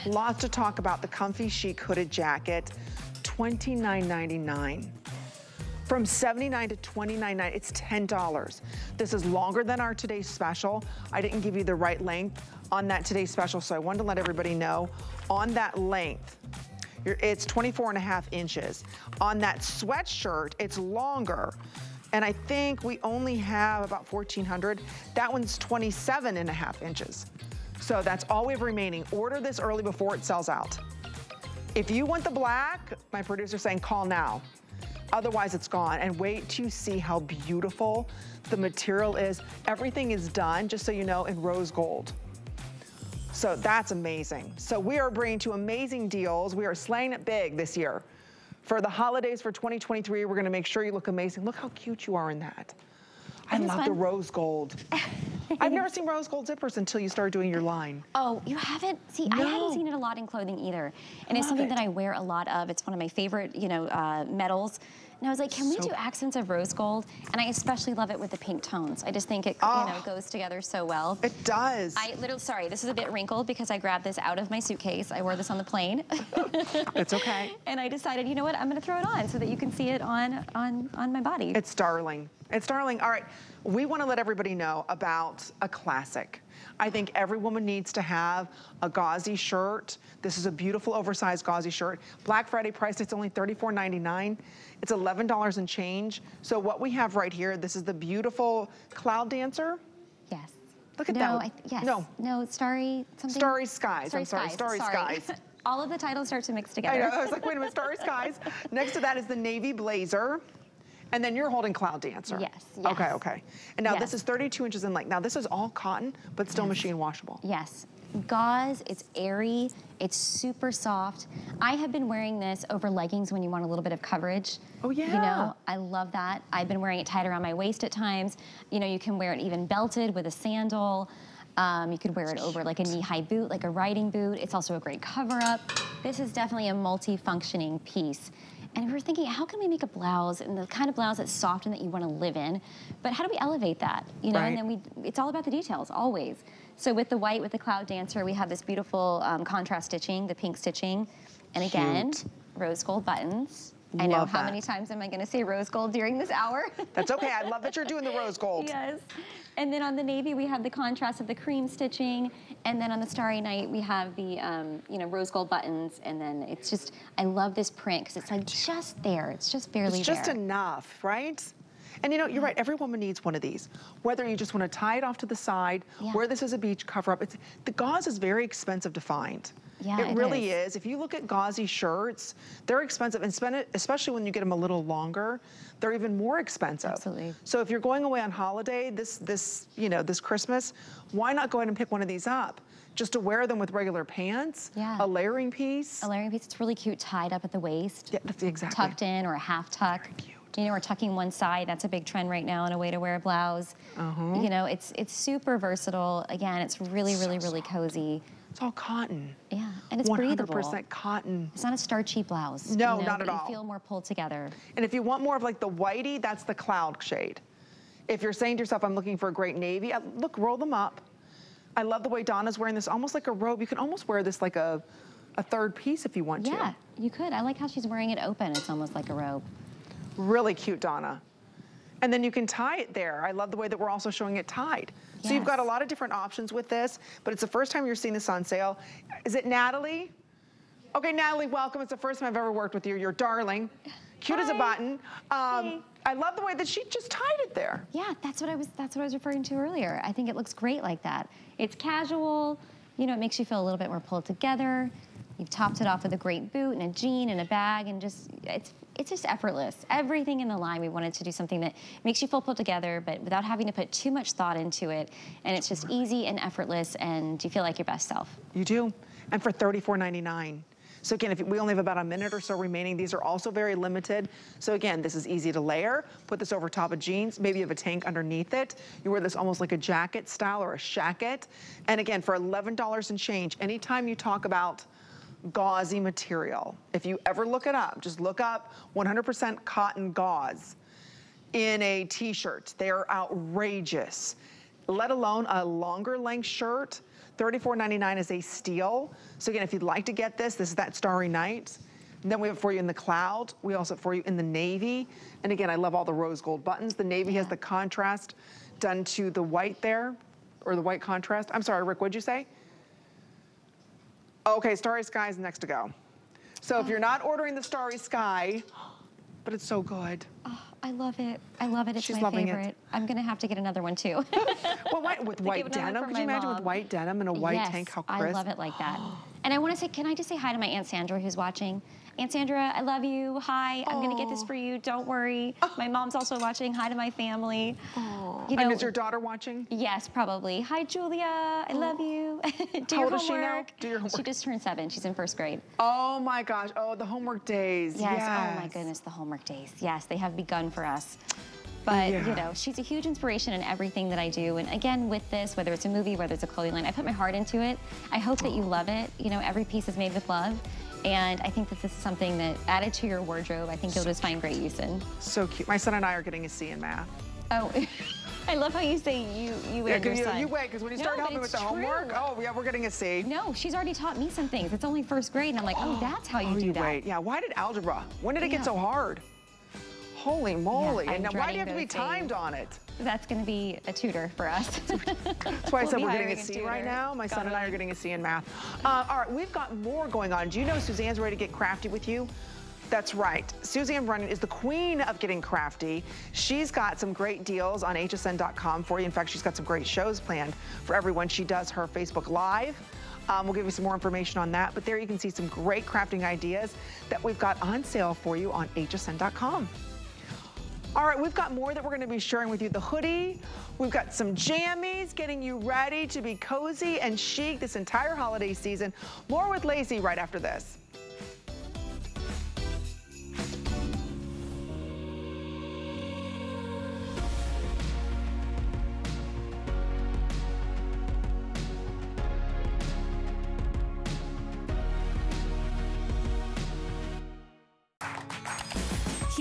Lots to talk about. The comfy chic hooded jacket, $29.99. From 79 to $29.99, it's $10. This is longer than our today's special. I didn't give you the right length on that today's special, so I wanted to let everybody know on that length, it's 24 and a half inches. On that sweatshirt, it's longer. And I think we only have about 1,400. That one's 27 and a half inches. So that's all we have remaining. Order this early before it sells out. If you want the black, my producer's saying call now. Otherwise, it's gone. And wait to see how beautiful the material is. Everything is done, just so you know, in rose gold. So that's amazing. So we are bringing to amazing deals. We are slaying it big this year. For the holidays for 2023, we're gonna make sure you look amazing. Look how cute you are in that. I love the rose gold. I've never seen rose gold zippers until you started doing your line. Oh, you haven't? See, I No. hadn't seen it a lot in clothing either. And it's something it. that I wear a lot of. It's one of my favorite, you know, uh, metals. And I was like, can we So- do accents of rose gold? And I especially love it with the pink tones. I just think it, Oh. you know, ah. goes together so well. It does. I literally, sorry, this is a bit wrinkled because I grabbed this out of my suitcase. I wore this on the plane. it's okay. and I decided, you know what, I'm gonna throw it on so that you can see it on, on, on my body. It's darling. It's darling. All right, we want to let everybody know about a classic. I think every woman needs to have a gauzy shirt. This is a beautiful oversized gauzy shirt. Black Friday price, it's only $34.99. It's $11 and change. So what we have right here, this is the beautiful Cloud Dancer. yes. Look at no, that. I, yes. No. No, Starry something. Starry Skies. I'm sorry, Starry Skies. All of the titles start to mix together. I know, I was like, wait a minute, Starry Skies. Next to that is the Navy Blazer. And then you're holding Cloud Dancer. Yes, Okay, yes. okay. And now this is 32 inches in length. Now this is all cotton, but still machine washable. Yes. Gauze, it's airy, it's super soft. I have been wearing this over leggings when you want a little bit of coverage. Oh, yeah. You know, I love that. I've been wearing it tied around my waist at times. You know, you can wear it even belted with a sandal. Um, you could wear it over like a knee-high boot, like a riding boot. It's also a great cover-up. This is definitely a multi-functioning piece. And we were thinking, how can we make a blouse and the kind of blouse that's soft and that you want to live in, but how do we elevate that? You know, Right. and then we, it's all about the details, always. So with the white, with the Cloud Dancer, we have this beautiful um, contrast stitching, the pink stitching, and again, Cute. rose gold buttons. I know. Love How that. many times am I going to say rose gold during this hour? That's okay. I love that you're doing the rose gold. yes. And then on the navy, we have the contrast of the cream stitching. And then on the Starry Night, we have the, um, you know, rose gold buttons. And then it's just, I love this print because it's like just there. It's just barely It's just there. enough, right? And you know, you're right, every woman needs one of these. Whether you just want to tie it off to the side, Yeah. wear this as a beach cover up. The gauze is very expensive to find. Yeah, it it really is. is. If you look at gauzy shirts, they're expensive, and spend it, especially when you get them a little longer, they're even more expensive. Absolutely. So if you're going away on holiday this, this, you know, this Christmas, why not go ahead and pick one of these up? Just to wear them with regular pants, Yeah. a layering piece. A layering piece, it's really cute, tied up at the waist. yeah, that's exactly. tucked in or a half tuck. cute. You know, or tucking one side. That's a big trend right now in a way to wear a blouse. Uh-huh. You know, it's it's super versatile. Again, it's really, really, really cozy. It's all cotton. Yeah, and it's 100% breathable. cotton. It's not a starchy blouse. No, you know, not at all. You feel more pulled together. And if you want more of like the whitey, that's the cloud shade. If you're saying to yourself, I'm looking for a great navy, uh, look, roll them up. I love the way Donna's wearing this, almost like a robe. You can almost wear this like a, a third piece if you want Yeah, to. Yeah, you could. I like how she's wearing it open. It's almost like a robe. Really cute, Donna. And then you can tie it there. I love the way that we're also showing it tied. So you've got a lot of different options with this, but it's the first time you're seeing this on sale. Is it Natalie? Okay, Natalie, welcome. It's the first time I've ever worked with you. You're darling. Cute as a button. Um. I love the way that she just tied it there. Yeah, that's what I was that's what I was referring to earlier. I think it looks great like that. It's casual, you know, it makes you feel a little bit more pulled together. You've topped it off with a great boot and a jean and a bag and just it's it's just effortless. Everything in the line we wanted to do something that makes you feel pulled together but without having to put too much thought into it and it's just easy and effortless and you feel like your best self. You do. And for $34.99. So again, if we only have about a minute or so remaining, these are also very limited. So again, this is easy to layer. Put this over top of jeans. Maybe you have a tank underneath it. You wear this almost like a jacket style or a shacket. And again, for $11 and change, anytime you talk about gauzy material, if you ever look it up, just look up 100% cotton gauze in a t-shirt. They're outrageous. Let alone a longer length shirt. $34.99 is a steal. So again, if you'd like to get this, this is that Starry Night. And then we have it for you in the cloud. We also have it for you in the navy. And again, I love all the rose gold buttons. The navy has the contrast done to the white there, or the white contrast. I'm sorry, Rick, what'd you say? Okay, Starry Sky is next to go. So if you're not ordering the Starry Sky, but it's so good. Oh, I love it. I love it. It's She's my loving it. I'm gonna have to get another one too. Well, white, with white denim, could you imagine with white denim and a white yes, tank, how I love it like that. and I want to say, can I just say hi to my Aunt Sandra who's watching? Aunt Sandra, I love you. Hi, I'm gonna get this for you. Don't worry. Oh. My mom's also watching. Hi to my family. You and is your daughter watching? Yes, probably. Hi, Julia. I love you. Do How your old is she now? homework. Do your homework. She just turned seven. She's in first grade. Oh my gosh, oh, the homework days. Yes. Oh my goodness, the homework days. Yes, they have begun for us. But Yeah. you know, she's a huge inspiration in everything that I do. And again, with this, whether it's a movie, whether it's a clothing line, I put my heart into it. I hope that you love it. You know, every piece is made with love. And I think that this is something that added to your wardrobe, I think you'll just find great use in. So cute. My son and I are getting a C in math. Oh, I love how you say you you Yeah, and your you, son. you wait, because when you start but helping with the homework, oh yeah, we're getting a C. No, she's already taught me some things. It's only first grade, and I'm like, oh, that's how you oh, do you that. wait. Yeah, why did algebra? When did it get so hard? Holy moly. I'm and now why do you have to be timed on it? That's going to be a tutor for us. That's why I We'll said we're getting a C right now. My son and I are getting a C in math. Uh, all right, we've got more going on. Do you know Suzanne's ready to get crafty with you? That's right. Suzanne Brennan is the queen of getting crafty. She's got some great deals on hsn.com for you. In fact, she's got some great shows planned for everyone. She does her Facebook Live. Um, we'll give you some more information on that. But there you can see some great crafting ideas that we've got on sale for you on hsn.com. All right, we've got more that we're gonna be sharing with you. The hoodie, we've got some jammies getting you ready to be cozy and chic this entire holiday season. More with Lacey right after this.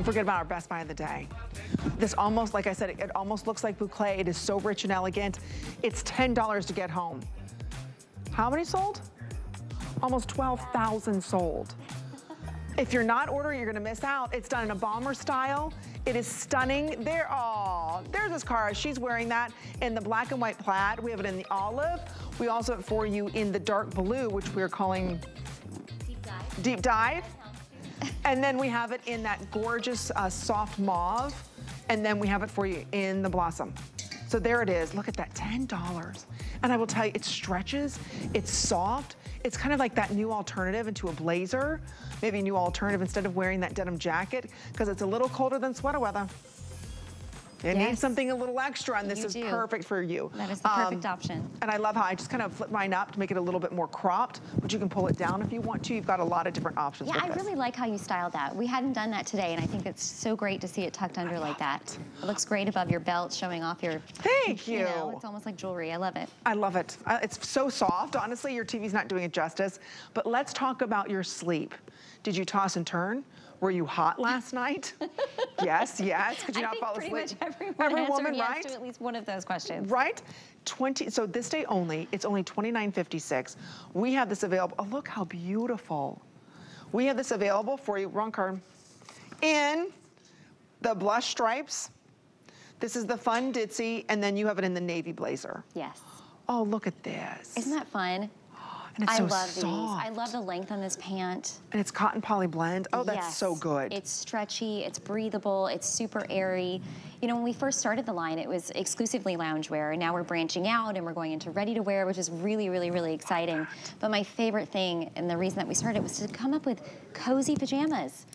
Don't forget about our best buy of the day. This almost, like I said, it, it almost looks like boucle. It is so rich and elegant. It's $10 to get home. How many sold? Almost 12,000 sold. If you're not ordering, you're gonna miss out. It's done in a bomber style. It is stunning. There, oh, there's this Cara. She's wearing that in the black and white plaid. We have it in the olive. We also have it for you in the dark blue, which we're calling deep dive. Deep dive. And then we have it in that gorgeous uh, soft mauve. And then we have it for you in the blossom. So there it is. Look at that, $10. And I will tell you, it stretches, it's soft. It's kind of like that new alternative into a blazer. Maybe a new alternative instead of wearing that denim jacket because it's a little colder than sweater weather. You yes. need something a little extra, and this you is do. perfect for you. That is the perfect um, option. And I love how I just kind of flip mine up to make it a little bit more cropped, but you can pull it down if you want to. You've got a lot of different options Yeah, I this. really like how you styled that. We hadn't done that today, and I think it's so great to see it tucked under like that. It. it. looks great above your belt, showing off your... Thank you. you know, it's almost like jewelry. I love it. I love it. Uh, it's so soft. Honestly, your TV's not doing it justice. But let's talk about your sleep. Did you toss and turn? Were you hot last night? yes, yes. Could you I not fall asleep? much everyone Every woman, yes right? to at least one of those questions. Right? 20, so this day only, it's only $29.56. We have this available. Oh, look how beautiful. We have this available for you, wrong card, in the blush stripes. This is the fun ditzy, and then you have it in the navy blazer. Yes. Oh, look at this. Isn't that fun? And it's I so love soft. these. I love the length on this pant. And it's cotton poly blend. Oh, that's yes. so good. It's stretchy, it's breathable, it's super airy. You know, when we first started the line, it was exclusively loungewear, and now we're branching out and we're going into ready to wear, which is really, really, really exciting. But my favorite thing, and the reason that we started was to come up with cozy pajamas.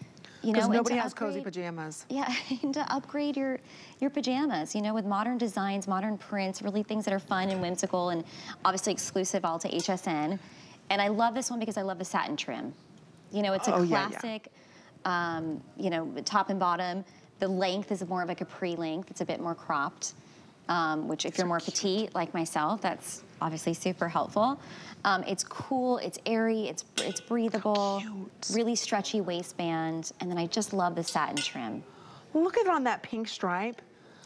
You know, nobody has upgrade, cozy pajamas. Yeah, and to upgrade your your pajamas, you know, with modern designs, modern prints, really things that are fun and whimsical, and obviously exclusive all to HSN. And I love this one because I love the satin trim. You know, it's a oh, classic, yeah, yeah. Um, you know, top and bottom. The length is more of a capri length. It's a bit more cropped, um, which if you're more petite like myself, that's obviously super helpful. Um, it's cool, it's airy, it's it's breathable, really stretchy waistband, and then I just love the satin trim. Look at it on that pink stripe.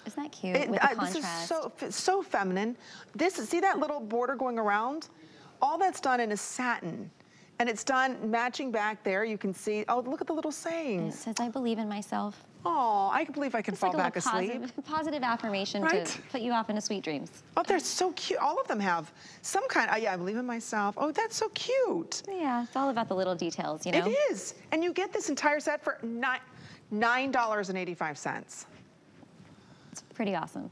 Isn't that cute it, with the uh, contrast? This is so, so feminine. This, see that little border going around? All that's done in a satin. And it's done matching back there. You can see, oh, look at the little sayings. it says, I believe in myself. Oh, I can believe I can Just fall like back asleep. Positive, positive affirmation right? to put you off into sweet dreams. Oh, they're so cute. All of them have some kind, oh, yeah, I believe in myself. Oh, that's so cute. Yeah, it's all about the little details, you know? It is. And you get this entire set for nine, $9.85. It's pretty awesome.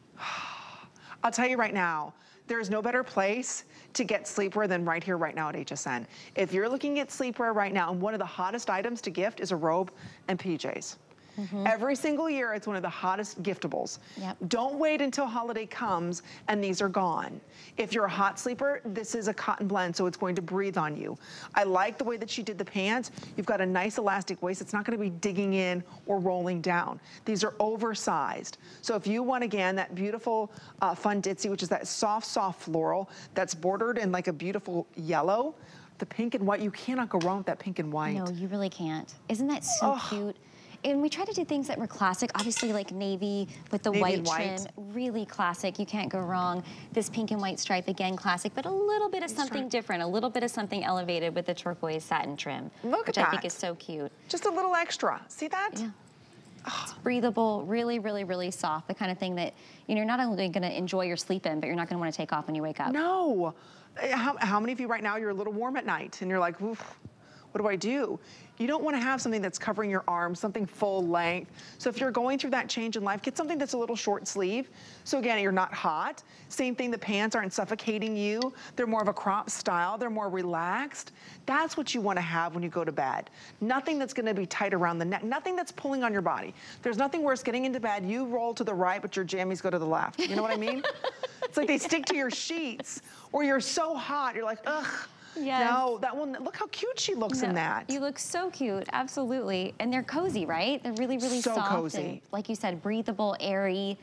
I'll tell you right now, there's no better place to get sleepwear than right here, right now at HSN. If you're looking at sleepwear right now, and one of the hottest items to gift is a robe and PJs. Mm -hmm. Every single year, it's one of the hottest giftables. Yep. Don't wait until holiday comes and these are gone. If you're a hot sleeper, this is a cotton blend, so it's going to breathe on you. I like the way that she did the pants. You've got a nice elastic waist. It's not gonna be digging in or rolling down. These are oversized. So if you want, again, that beautiful uh, fun ditzy, which is that soft, soft floral that's bordered in like a beautiful yellow, the pink and white, you cannot go wrong with that pink and white. No, you really can't. Isn't that so oh. cute? And we try to do things that were classic, obviously like navy with the navy white trim, really classic, you can't go wrong. This pink and white stripe, again, classic, but a little bit of something different, a little bit of something elevated with the turquoise satin trim. Look Which I think is so cute. Just a little extra, see that? Yeah. It's breathable, really, really, really soft. The kind of thing that, you know, you're not only gonna enjoy your sleep in, but you're not gonna wanna take off when you wake up. No. Eh, How, how many of you right now, you're a little warm at night and you're like, what do I do? You don't wanna have something that's covering your arms, something full length. So if you're going through that change in life, get something that's a little short sleeve. So again, you're not hot. Same thing, the pants aren't suffocating you. They're more of a crop style. They're more relaxed. That's what you wanna have when you go to bed. Nothing that's gonna be tight around the neck. Nothing that's pulling on your body. There's nothing worse getting into bed, you roll to the right, but your jammies go to the left. You know what I mean? it's like they stick to your sheets or you're so hot, you're like, ugh. Yes. No, that one, look how cute she looks in that. You look so cute, absolutely. And they're cozy, right? They're really, really So soft cozy. and, like you said, breathable, airy.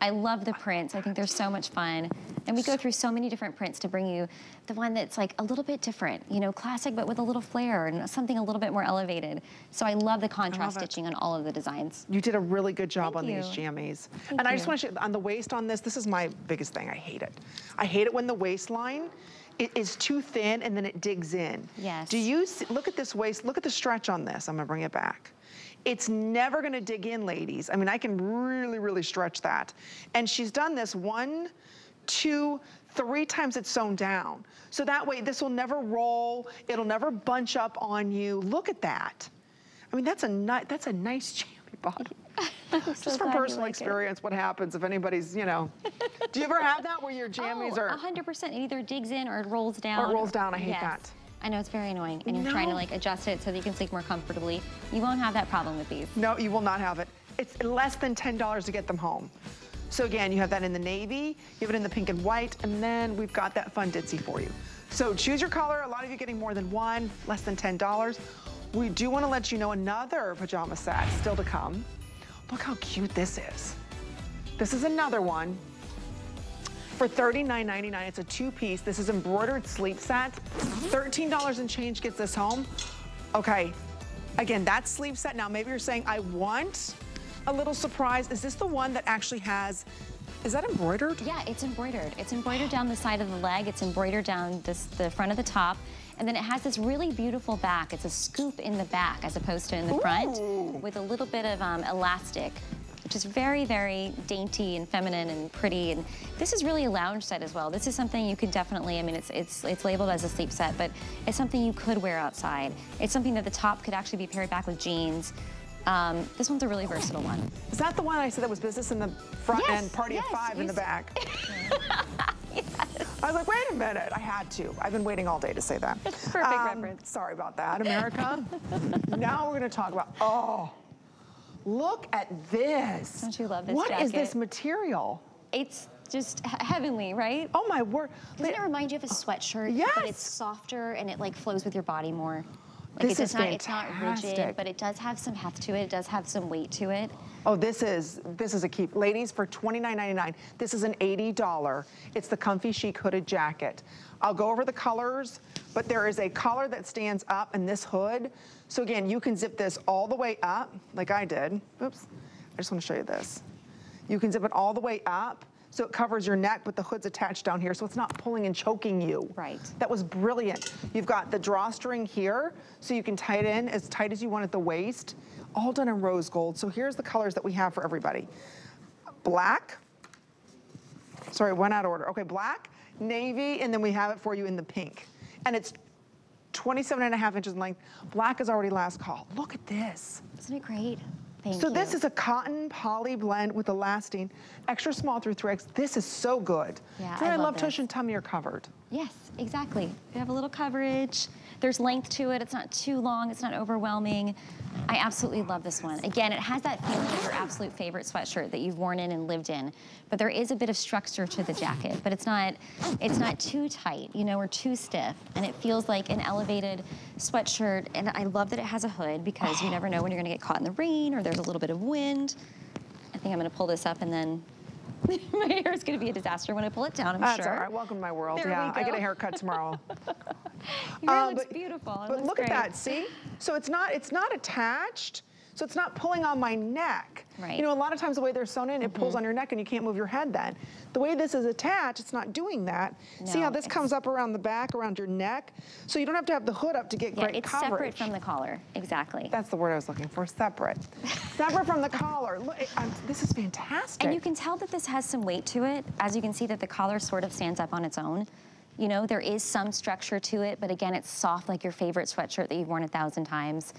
I love the prints. I think they're so much fun. And we go through so many different prints to bring you the one that's like a little bit different, you know, classic but with a little flair and something a little bit more elevated. So I love the contrast it. stitching on all of the designs. You did a really good job Thank on these jammies. Thank and I just want to show on the waist on this, this is my biggest thing. I hate it. I hate it when the waistline it is too thin and then it digs in. Yes. Do you see, look at this waist, look at the stretch on this. I'm gonna bring it back. It's never gonna dig in, ladies. I mean, I can really, really stretch that. And she's done this one, two, three times it's sewn down. So that way this will never roll, it'll never bunch up on you. Look at that. I mean, that's a, ni that's a nice jammy bottom. So Just from personal like it. experience, what happens if anybody's, you know. Do you ever have that where your oh, jammies oh, are, 100%. It either digs in or it rolls down. Or rolls down. I hate Yes. that. I know it's very annoying, and you're trying to like adjust it so that you can sleep more comfortably. You won't have that problem with these. no, you will not have it. It's less than $10 to get them home. So again, you have that in the navy, you have it in the pink and white, and then we've got that fun ditzy for you. So choose your color. A lot of you getting more than one, less than $10. We do want to let you know another pajama set still to come. Look how cute this is. This is another one for $39.99. It's a two-piece. This is embroidered sleep set. $13 and change gets this home. Okay, again, that sleep set. Now, maybe you're saying, I want a little surprise. Is this the one that actually has, is that embroidered? Yeah, it's embroidered. It's embroidered down the side of the leg. It's embroidered down this, the front of the top. And then it has this really beautiful back. It's a scoop in the back as opposed to in the Ooh. front with a little bit of um, elastic, which is very, very dainty and feminine and pretty. And this is really a lounge set as well. This is something you could definitely, I mean, it's, it's, it's labeled as a sleep set, but it's something you could wear outside. It's something that the top could actually be paired back with jeans. Um, this one's a really versatile one. Is that the one I said that was business in the front Yes, and party yes, of five in the back? I was like, wait a minute, I had to. I've been waiting all day to say that. Perfect um, reference. Sorry about that, America. now we're gonna talk about, oh, look at this. Don't you love this jacket? What is this material? It's just heavenly, right? Oh my word. Doesn't it remind you of a sweatshirt? Yes. But it's softer and it like flows with your body more. Like This is not, it's not fantastic. rigid, but it does have some heft to it. It does have some weight to it. Oh, this is this is a keep. Ladies, for $29.99, this is an $80. It's the comfy chic hooded jacket. I'll go over the colors, but there is a collar that stands up in this hood. So again, you can zip this all the way up, like I did. Oops, I just want to show you this. You can zip it all the way up, so it covers your neck, but the hood's attached down here, so it's not pulling and choking you. Right. That was brilliant. You've got the drawstring here, so you can tie it in as tight as you want at the waist, all done in rose gold. So here's the colors that we have for everybody. Black, sorry, one out of order. Okay, black, navy, and then we have it for you in the pink. And it's 27 and a half inches in length. Black is already last call. Look at this. Isn't it great? Thank So you. this is a cotton poly blend with elastane, extra small through 3X. This is so good. Yeah, I I love love tush and tummy are covered. Yes, exactly. You have a little coverage. There's length to it. It's not too long. It's not overwhelming. I absolutely love this one. Again, it has that feeling of your absolute favorite sweatshirt that you've worn in and lived in. But there is a bit of structure to the jacket, but it's not it's not too tight, you know, or too stiff. And it feels like an elevated sweatshirt. And I love that it has a hood because you never know when you're gonna get caught in the rain or there's a little bit of wind. I think I'm gonna pull this up and then my hair is gonna be a disaster when I pull it down, I'm That's sure. all right. Welcome to my world. There yeah, I get a haircut tomorrow. Your hair Uh, looks but- beautiful. It But looks look great. at that. See? So it's not it's not attached. So it's not pulling on my neck. Right. You know, a lot of times the way they're sewn in, it pulls Mm-hmm. on your neck and you can't move your head then. The way this is attached, it's not doing that. See how this comes up around the back, around your neck? So you don't have to have the hood up to get Yeah, great it's coverage. separate from the collar, exactly. That's the word I was looking for, separate. separate from the collar. Look, I'm- this is fantastic. And you can tell that this has some weight to it. As you can see that the collar sort of stands up on its own. You know, there is some structure to it, but again, it's soft like your favorite sweatshirt that you've worn a thousand times.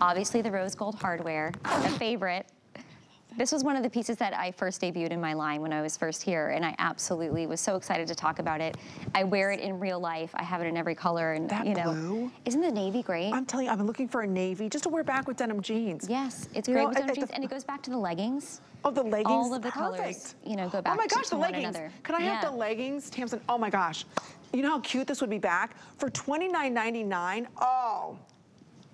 Obviously the rose gold hardware, a favorite. This was one of the pieces that I first debuted in my line when I was first here, and I absolutely was so excited to talk about it. I wear it in real life. I have it in every color, and That you know, blue? isn't the navy great? I'm telling you, I've been looking for a navy just to wear back with denim jeans. yes, it's You great know, with denim jeans, and it goes back to the leggings. Oh, the leggings. All of the perfect. colors, you know, go oh back. Oh my gosh, to the leggings. another. Can I have the leggings, Tamsin? Oh my gosh. You know how cute this would be back? For $29.99, oh,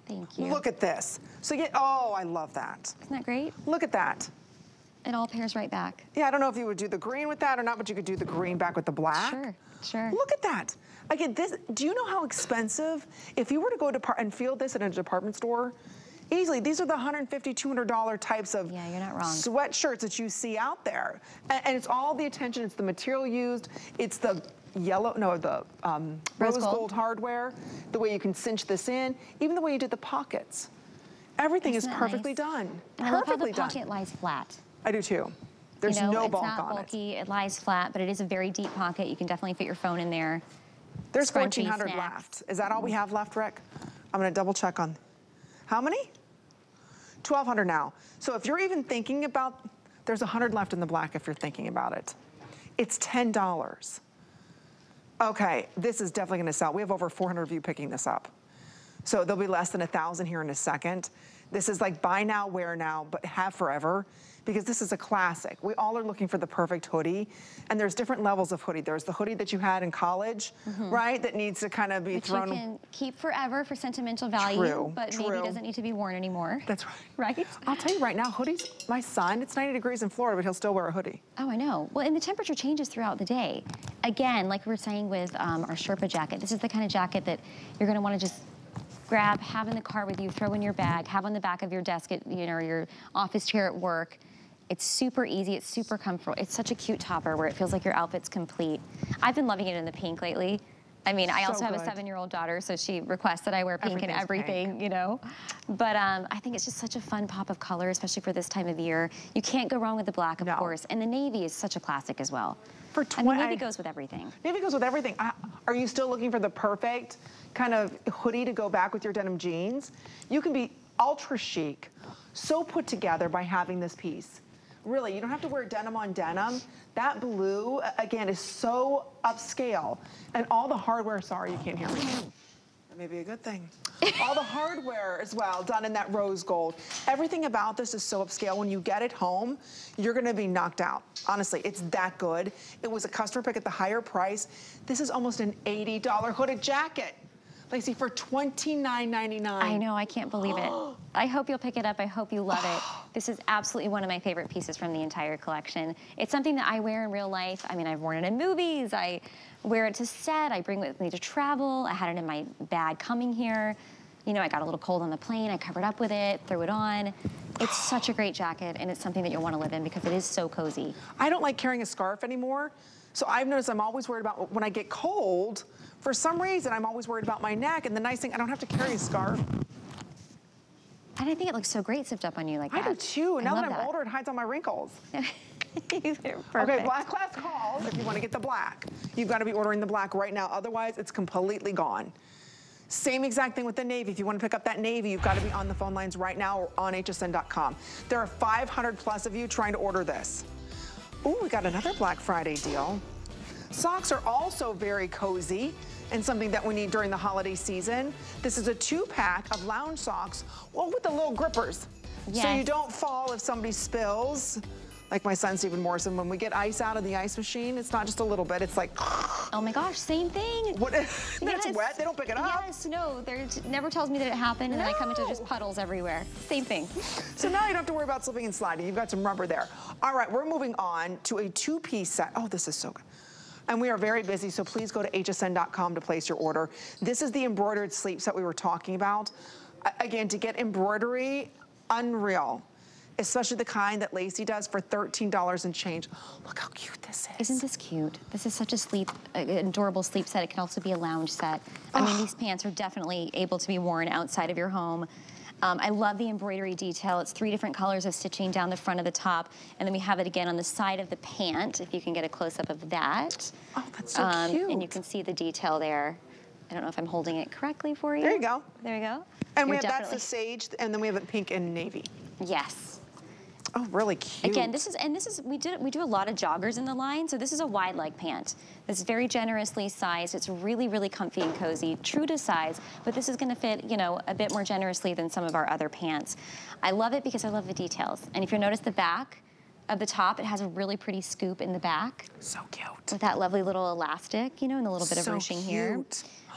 Thank you. look at this. So you get, oh, I love that. Isn't that great? Look at that. It all pairs right back. Yeah, I don't know if you would do the green with that or not, but you could do the green back with the black. Sure, sure. Look at that. Again, this, do you know how expensive, if you were to go to par- and feel this in a department store, easily, these are the $150, $200 types of Yeah, you're not wrong. sweatshirts that you see out there. And, and it's all the attention, it's the material used, it's the yellow, no, the um, Rose rose gold. gold hardware, the way you can cinch this in, even the way you did the pockets. Everything Isn't is perfectly nice? done. And I love how perfectly the done. pocket lies flat. I do too. There's you know, no bulk on it. It's not bulky. It. lies flat, but it is a very deep pocket. You can definitely fit your phone in there. There's Scrunchy 1,400 snacks. left. Is that all we have left, Rick? I'm gonna double check on, how many? 1,200 now. So if you're even thinking about, there's 100 left in the black if you're thinking about it. It's $10. Okay, this is definitely gonna sell. We have over 400 of you picking this up. So there'll be less than a 1,000 here in a second. This is like buy now, wear now, but have forever because this is a classic. We all are looking for the perfect hoodie and there's different levels of hoodie. There's the hoodie that you had in college, right? That needs to kind of be Which thrown. you can keep forever for sentimental value, True, but maybe true. doesn't need to be worn anymore. That's right. Right? I'll tell you right now, hoodies, my son, it's 90 degrees in Florida, but he'll still wear a hoodie. Oh, I know. Well, and the temperature changes throughout the day. Again, like we were saying with um, our Sherpa jacket, this is the kind of jacket that you're going to want to just grab, have in the car with you, throw in your bag, have on the back of your desk at you know your office chair at work. It's super easy. It's super comfortable. It's such a cute topper where it feels like your outfit's complete. I've been loving it in the pink lately. I mean, I So also have a seven-year-old daughter, so she requests that I wear pink in Everything's everything, you know. But um, I think it's just such a fun pop of color, especially for this time of year. You can't go wrong with the black, of No. course, and the navy is such a classic as well. For I mean, 20 navy goes with everything. Navy goes with everything. Uh, Are you still looking for the perfect kind of hoodie to go back with your denim jeans? You can be ultra chic, so put together by having this piece. Really, you don't have to wear denim on denim. That blue, again, is so upscale. And all the hardware, sorry, you can't hear me. That may be a good thing. all the hardware as well, done in that rose gold. Everything about this is so upscale. When you get it home, you're gonna be knocked out. Honestly, it's that good. It was a customer pick at the higher price. This is almost an $80 hooded jacket. Lacey, for $29.99. I know, I can't believe it. I hope you'll pick it up. I hope you love it. This is absolutely one of my favorite pieces from the entire collection. It's something that I wear in real life. I mean, I've worn it in movies. I wear it to set. I bring it with me to travel. I had it in my bag coming here. You know, I got a little cold on the plane. I covered up with it, threw it on. It's such a great jacket, and it's something that you'll want to live in because it is so cozy. I don't like carrying a scarf anymore. So I've noticed I'm always worried about when I get cold, for some reason, I'm always worried about my neck. And the nice thing, I don't have to carry a scarf. And I think it looks so great zipped up on you like that. I do too. I Now that I'm older, it hides all my wrinkles. Okay, black class calls if you want to get the black. You've got to be ordering the black right now. Otherwise, it's completely gone. Same exact thing with the Navy. If you want to pick up that Navy, you've got to be on the phone lines right now or on hsn.com. There are 500 plus of you trying to order this. Ooh, we got another Black Friday deal. Socks are also very cozy and something that we need during the holiday season. This is a two pack of lounge socks, well, with the little grippers. So you don't fall if somebody spills. Like my son, Stephen Morrison, when we get ice out of the ice machine, it's not just a little bit, it's like, Oh my gosh, same thing. what? That's Yes. wet, they don't pick it up. Yes, no, there never tells me that it happened, and then I come into just puddles everywhere. Same thing. So now you don't have to worry about slipping and sliding. You've got some rubber there. All right, we're moving on to a two-piece set. Oh, this is so good. And we are very busy, so please go to hsn.com to place your order. This is the embroidered sleep set we were talking about. Again, to get embroidery unreal especially the kind that Lacey does for $13 and change. Look how cute this is. Isn't this cute? This is such a sleep, uh, adorable sleep set. It can also be a lounge set. I mean, these pants are definitely able to be worn outside of your home. Um, I love the embroidery detail. It's three different colors of stitching down the front of the top. And then we have it again on the side of the pant, if you can get a close-up of that. Oh, that's so um, cute. And you can see the detail there. I don't know if I'm holding it correctly for you. There you go. There you go. And You're we have, that's the sage, and then we have it pink and navy. Yes. Oh, really cute. Again, this is, and this is, we did, we do a lot of joggers in the line, so this is a wide leg pant. It's very generously sized. It's really, really comfy and cozy, true to size, but this is gonna fit, you know, a bit more generously than some of our other pants. I love it because I love the details. And if you notice the back of the top, it has a really pretty scoop in the back. So cute. With that lovely little elastic, you know, and a little bit so of ruching cute. here.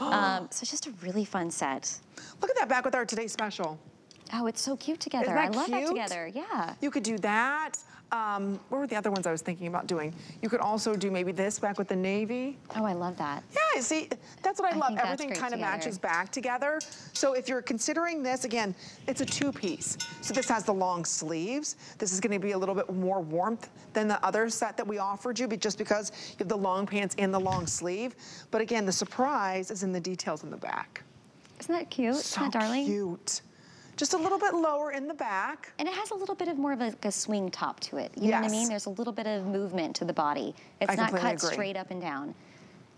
um, so it's just a really fun set. Look at that back with our Today Special. Oh, it's so cute together. I love cute? that together. Yeah. You could do that. Um, what were the other ones I was thinking about doing? You could also do maybe this back with the navy. Oh, I love that. Yeah, see, that's what I, I love. Everything kind of matches back together. So if you're considering this, again, it's a two-piece. So this has the long sleeves. This is gonna be a little bit more warmth than the other set that we offered you, but just because you have the long pants and the long sleeve. But again, the surprise is in the details in the back. Isn't that cute? So Isn't that darling? cute. Just a little bit lower in the back. And it has a little bit of more of a, like a swing top to it. You know what I mean? There's a little bit of movement to the body. It's I not cut agree. straight up and down.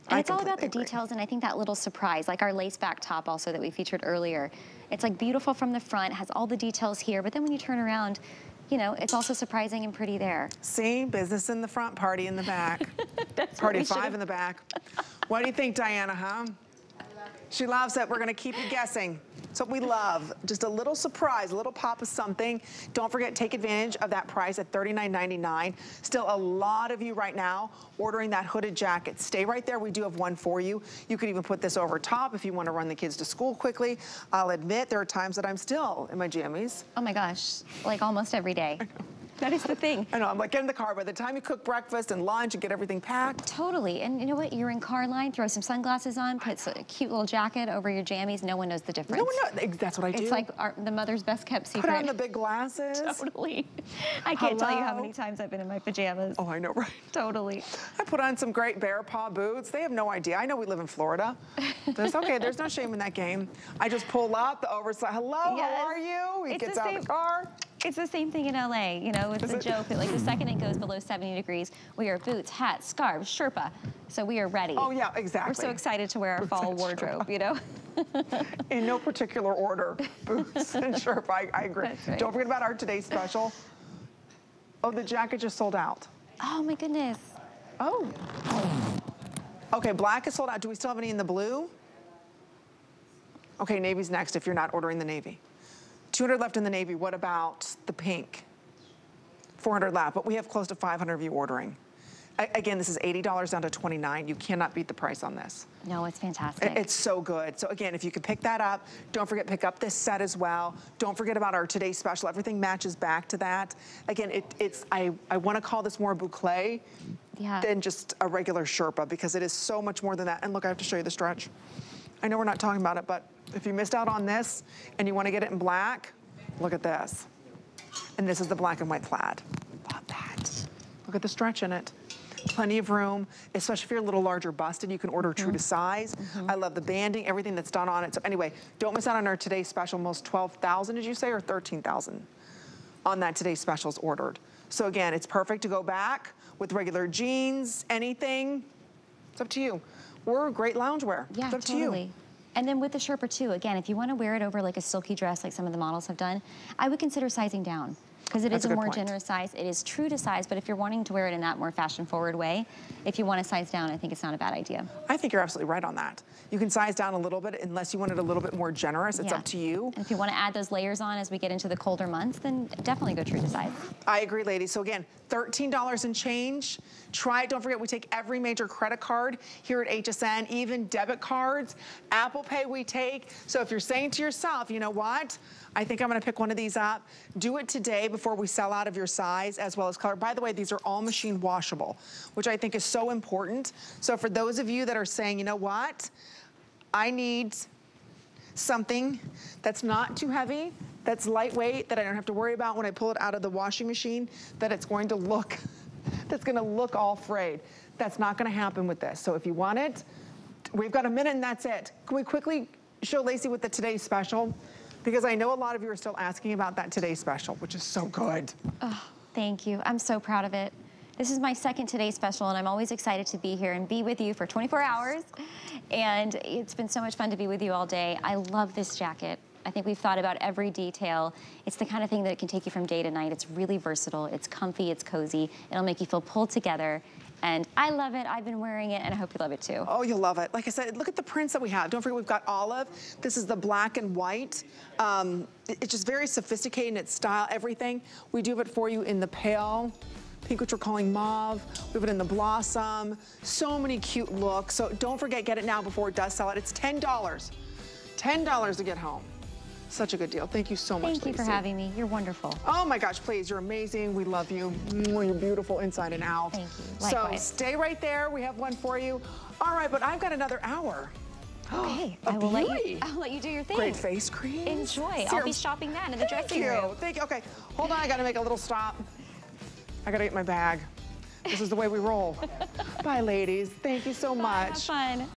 I And it's all about the agree. details and I think that little surprise, like our lace back top also that we featured earlier. It's like beautiful from the front, has all the details here, but then when you turn around, you know, it's also surprising and pretty there. See, business in the front, party in the back. party five in the back. What do you think, Diana, huh? She loves it. We're gonna keep you guessing. What we love. Just a little surprise, a little pop of something. Don't forget, take advantage of that price at $39.99. Still a lot of you right now ordering that hooded jacket. Stay right there. We do have one for you. You could even put this over top if you want to run the kids to school quickly. I'll admit there are times that I'm still in my jammies. Oh my gosh, like almost every day. That is the thing. I know, I'm like, get in the car. By the time you cook breakfast and lunch and get everything packed, Totally, and you know what? You're in car line, throw some sunglasses on, put a cute little jacket over your jammies. No one knows the difference. no one knows. That's what I do. It's like our, the mother's best kept secret. Put on the big glasses. Totally. I can't tell you how many times I've been in my pajamas. Oh, I know, right? Totally. I put on some great bear paw boots. They have no idea. I know we live in Florida. Okay. There's no shame in that game. I just pull up the oversized. Hello, Yes. how are you? He It's gets out of the car. It's the same thing in LA, you know, it's Is a it? joke that like the second it goes mm. below 70 degrees, we are boots, hats, scarves, Sherpa. So we are ready. Oh yeah, exactly. We're so excited to wear our fall Boots and wardrobe, you know? In no particular order. Boots and Sherpa. I, I agree. Right. Don't forget about our today's special. Oh, the jacket just sold out. Oh my goodness. Oh. Okay, black is sold out. Do we still have any in the blue? Okay, navy's next if you're not ordering the navy. 200 left in the navy. What about the pink? 400 left, but we have close to 500 of you ordering. A- again, this is $80 down to 29. You cannot beat the price on this. No, it's fantastic. It- It's so good. So again, if you could pick that up, don't forget pick up this set as well. Don't forget about our today's special. Everything matches back to that. Again, it, it's I, I want to call this more boucle Yeah. than just a regular Sherpa because it is so much more than that. And look, I have to show you the stretch. I know we're not talking about it, but if you missed out on this and you want to get it in black, look at this. And this is the black and white plaid. Love that. Look at the stretch in it. Plenty of room, especially if you're a little larger busted, you can order true to mm-hmm. size. I love the banding, everything that's done on it. So anyway, don't miss out on our today's special, almost 12,000, did you say, or 13,000 on that today's specials ordered. So again, it's perfect to go back with regular jeans, anything. It's up to you. Or great loungewear. Yeah, it's up to totally. you. And then with the Sherpa too, again, if you want to wear it over like a silky dress like some of the models have done, I would consider sizing down because it That's is a a more point. generous size. It is true to size, but if you're wanting to wear it in that more fashion forward way, if you want to size down, I think it's not a bad idea. I think you're absolutely right on that. You can size down a little bit unless you want it a little bit more generous. It's Yeah. up to you. And if you want to add those layers on as we get into the colder months, then definitely go true to size. I agree, ladies. So again, $13 and change. Try it. Don't forget, we take every major credit card here at HSN, even debit cards. Apple Pay we take. So if you're saying to yourself, you know what? I think I'm gonna pick one of these up. Do it today before we sell out of your size as well as color. By the way, these are all machine washable, which I think is so important. So for those of you that are saying, you know what? I need something that's not too heavy that's lightweight, that I don't have to worry about when I pull it out of the washing machine, that it's going to look, that's gonna look all frayed. That's not gonna happen with this. So if you want it, we've got a minute and that's it. Can we quickly show Lacey with the today's special? Because I know a lot of you are still asking about that today special, which is so good. Oh, thank you. I'm so proud of it. This is my second Today special, and I'm always excited to be here and be with you for 24 hours. And it's been so much fun to be with you all day. I love this jacket. I think we've thought about every detail. It's the kind of thing that can take you from day to night. It's really versatile, it's comfy, it's cozy. It'll make you feel pulled together. And I love it, I've been wearing it, and I hope you love it too. Oh, you'll love it. Like I said, look at the prints that we have. Don't forget we've got olive. This is the black and white. Um, it's just very sophisticated in its style, everything. We do have it for you in the pale pink, which we're calling mauve. We have it in the blossom. So many cute looks. So don't forget, get it now before it does sell out. It's $10. $10 to get home. Such a good deal. Thank you so much, Thank you for having me. You're wonderful. Oh my gosh, please, you're amazing. We love you. You're beautiful inside and out. Thank you. So stay right there. We have one for you. All right, but I've got another hour. Okay, I will let you. I'll let you do your thing. Great face cream. Enjoy. I'll be shopping that in the Thank dressing you. room. Thank you. Okay, hold on. I got to make a little stop. I got to get my bag. This is the way we roll. Bye, ladies. Thank you so Bye, much. Have fun.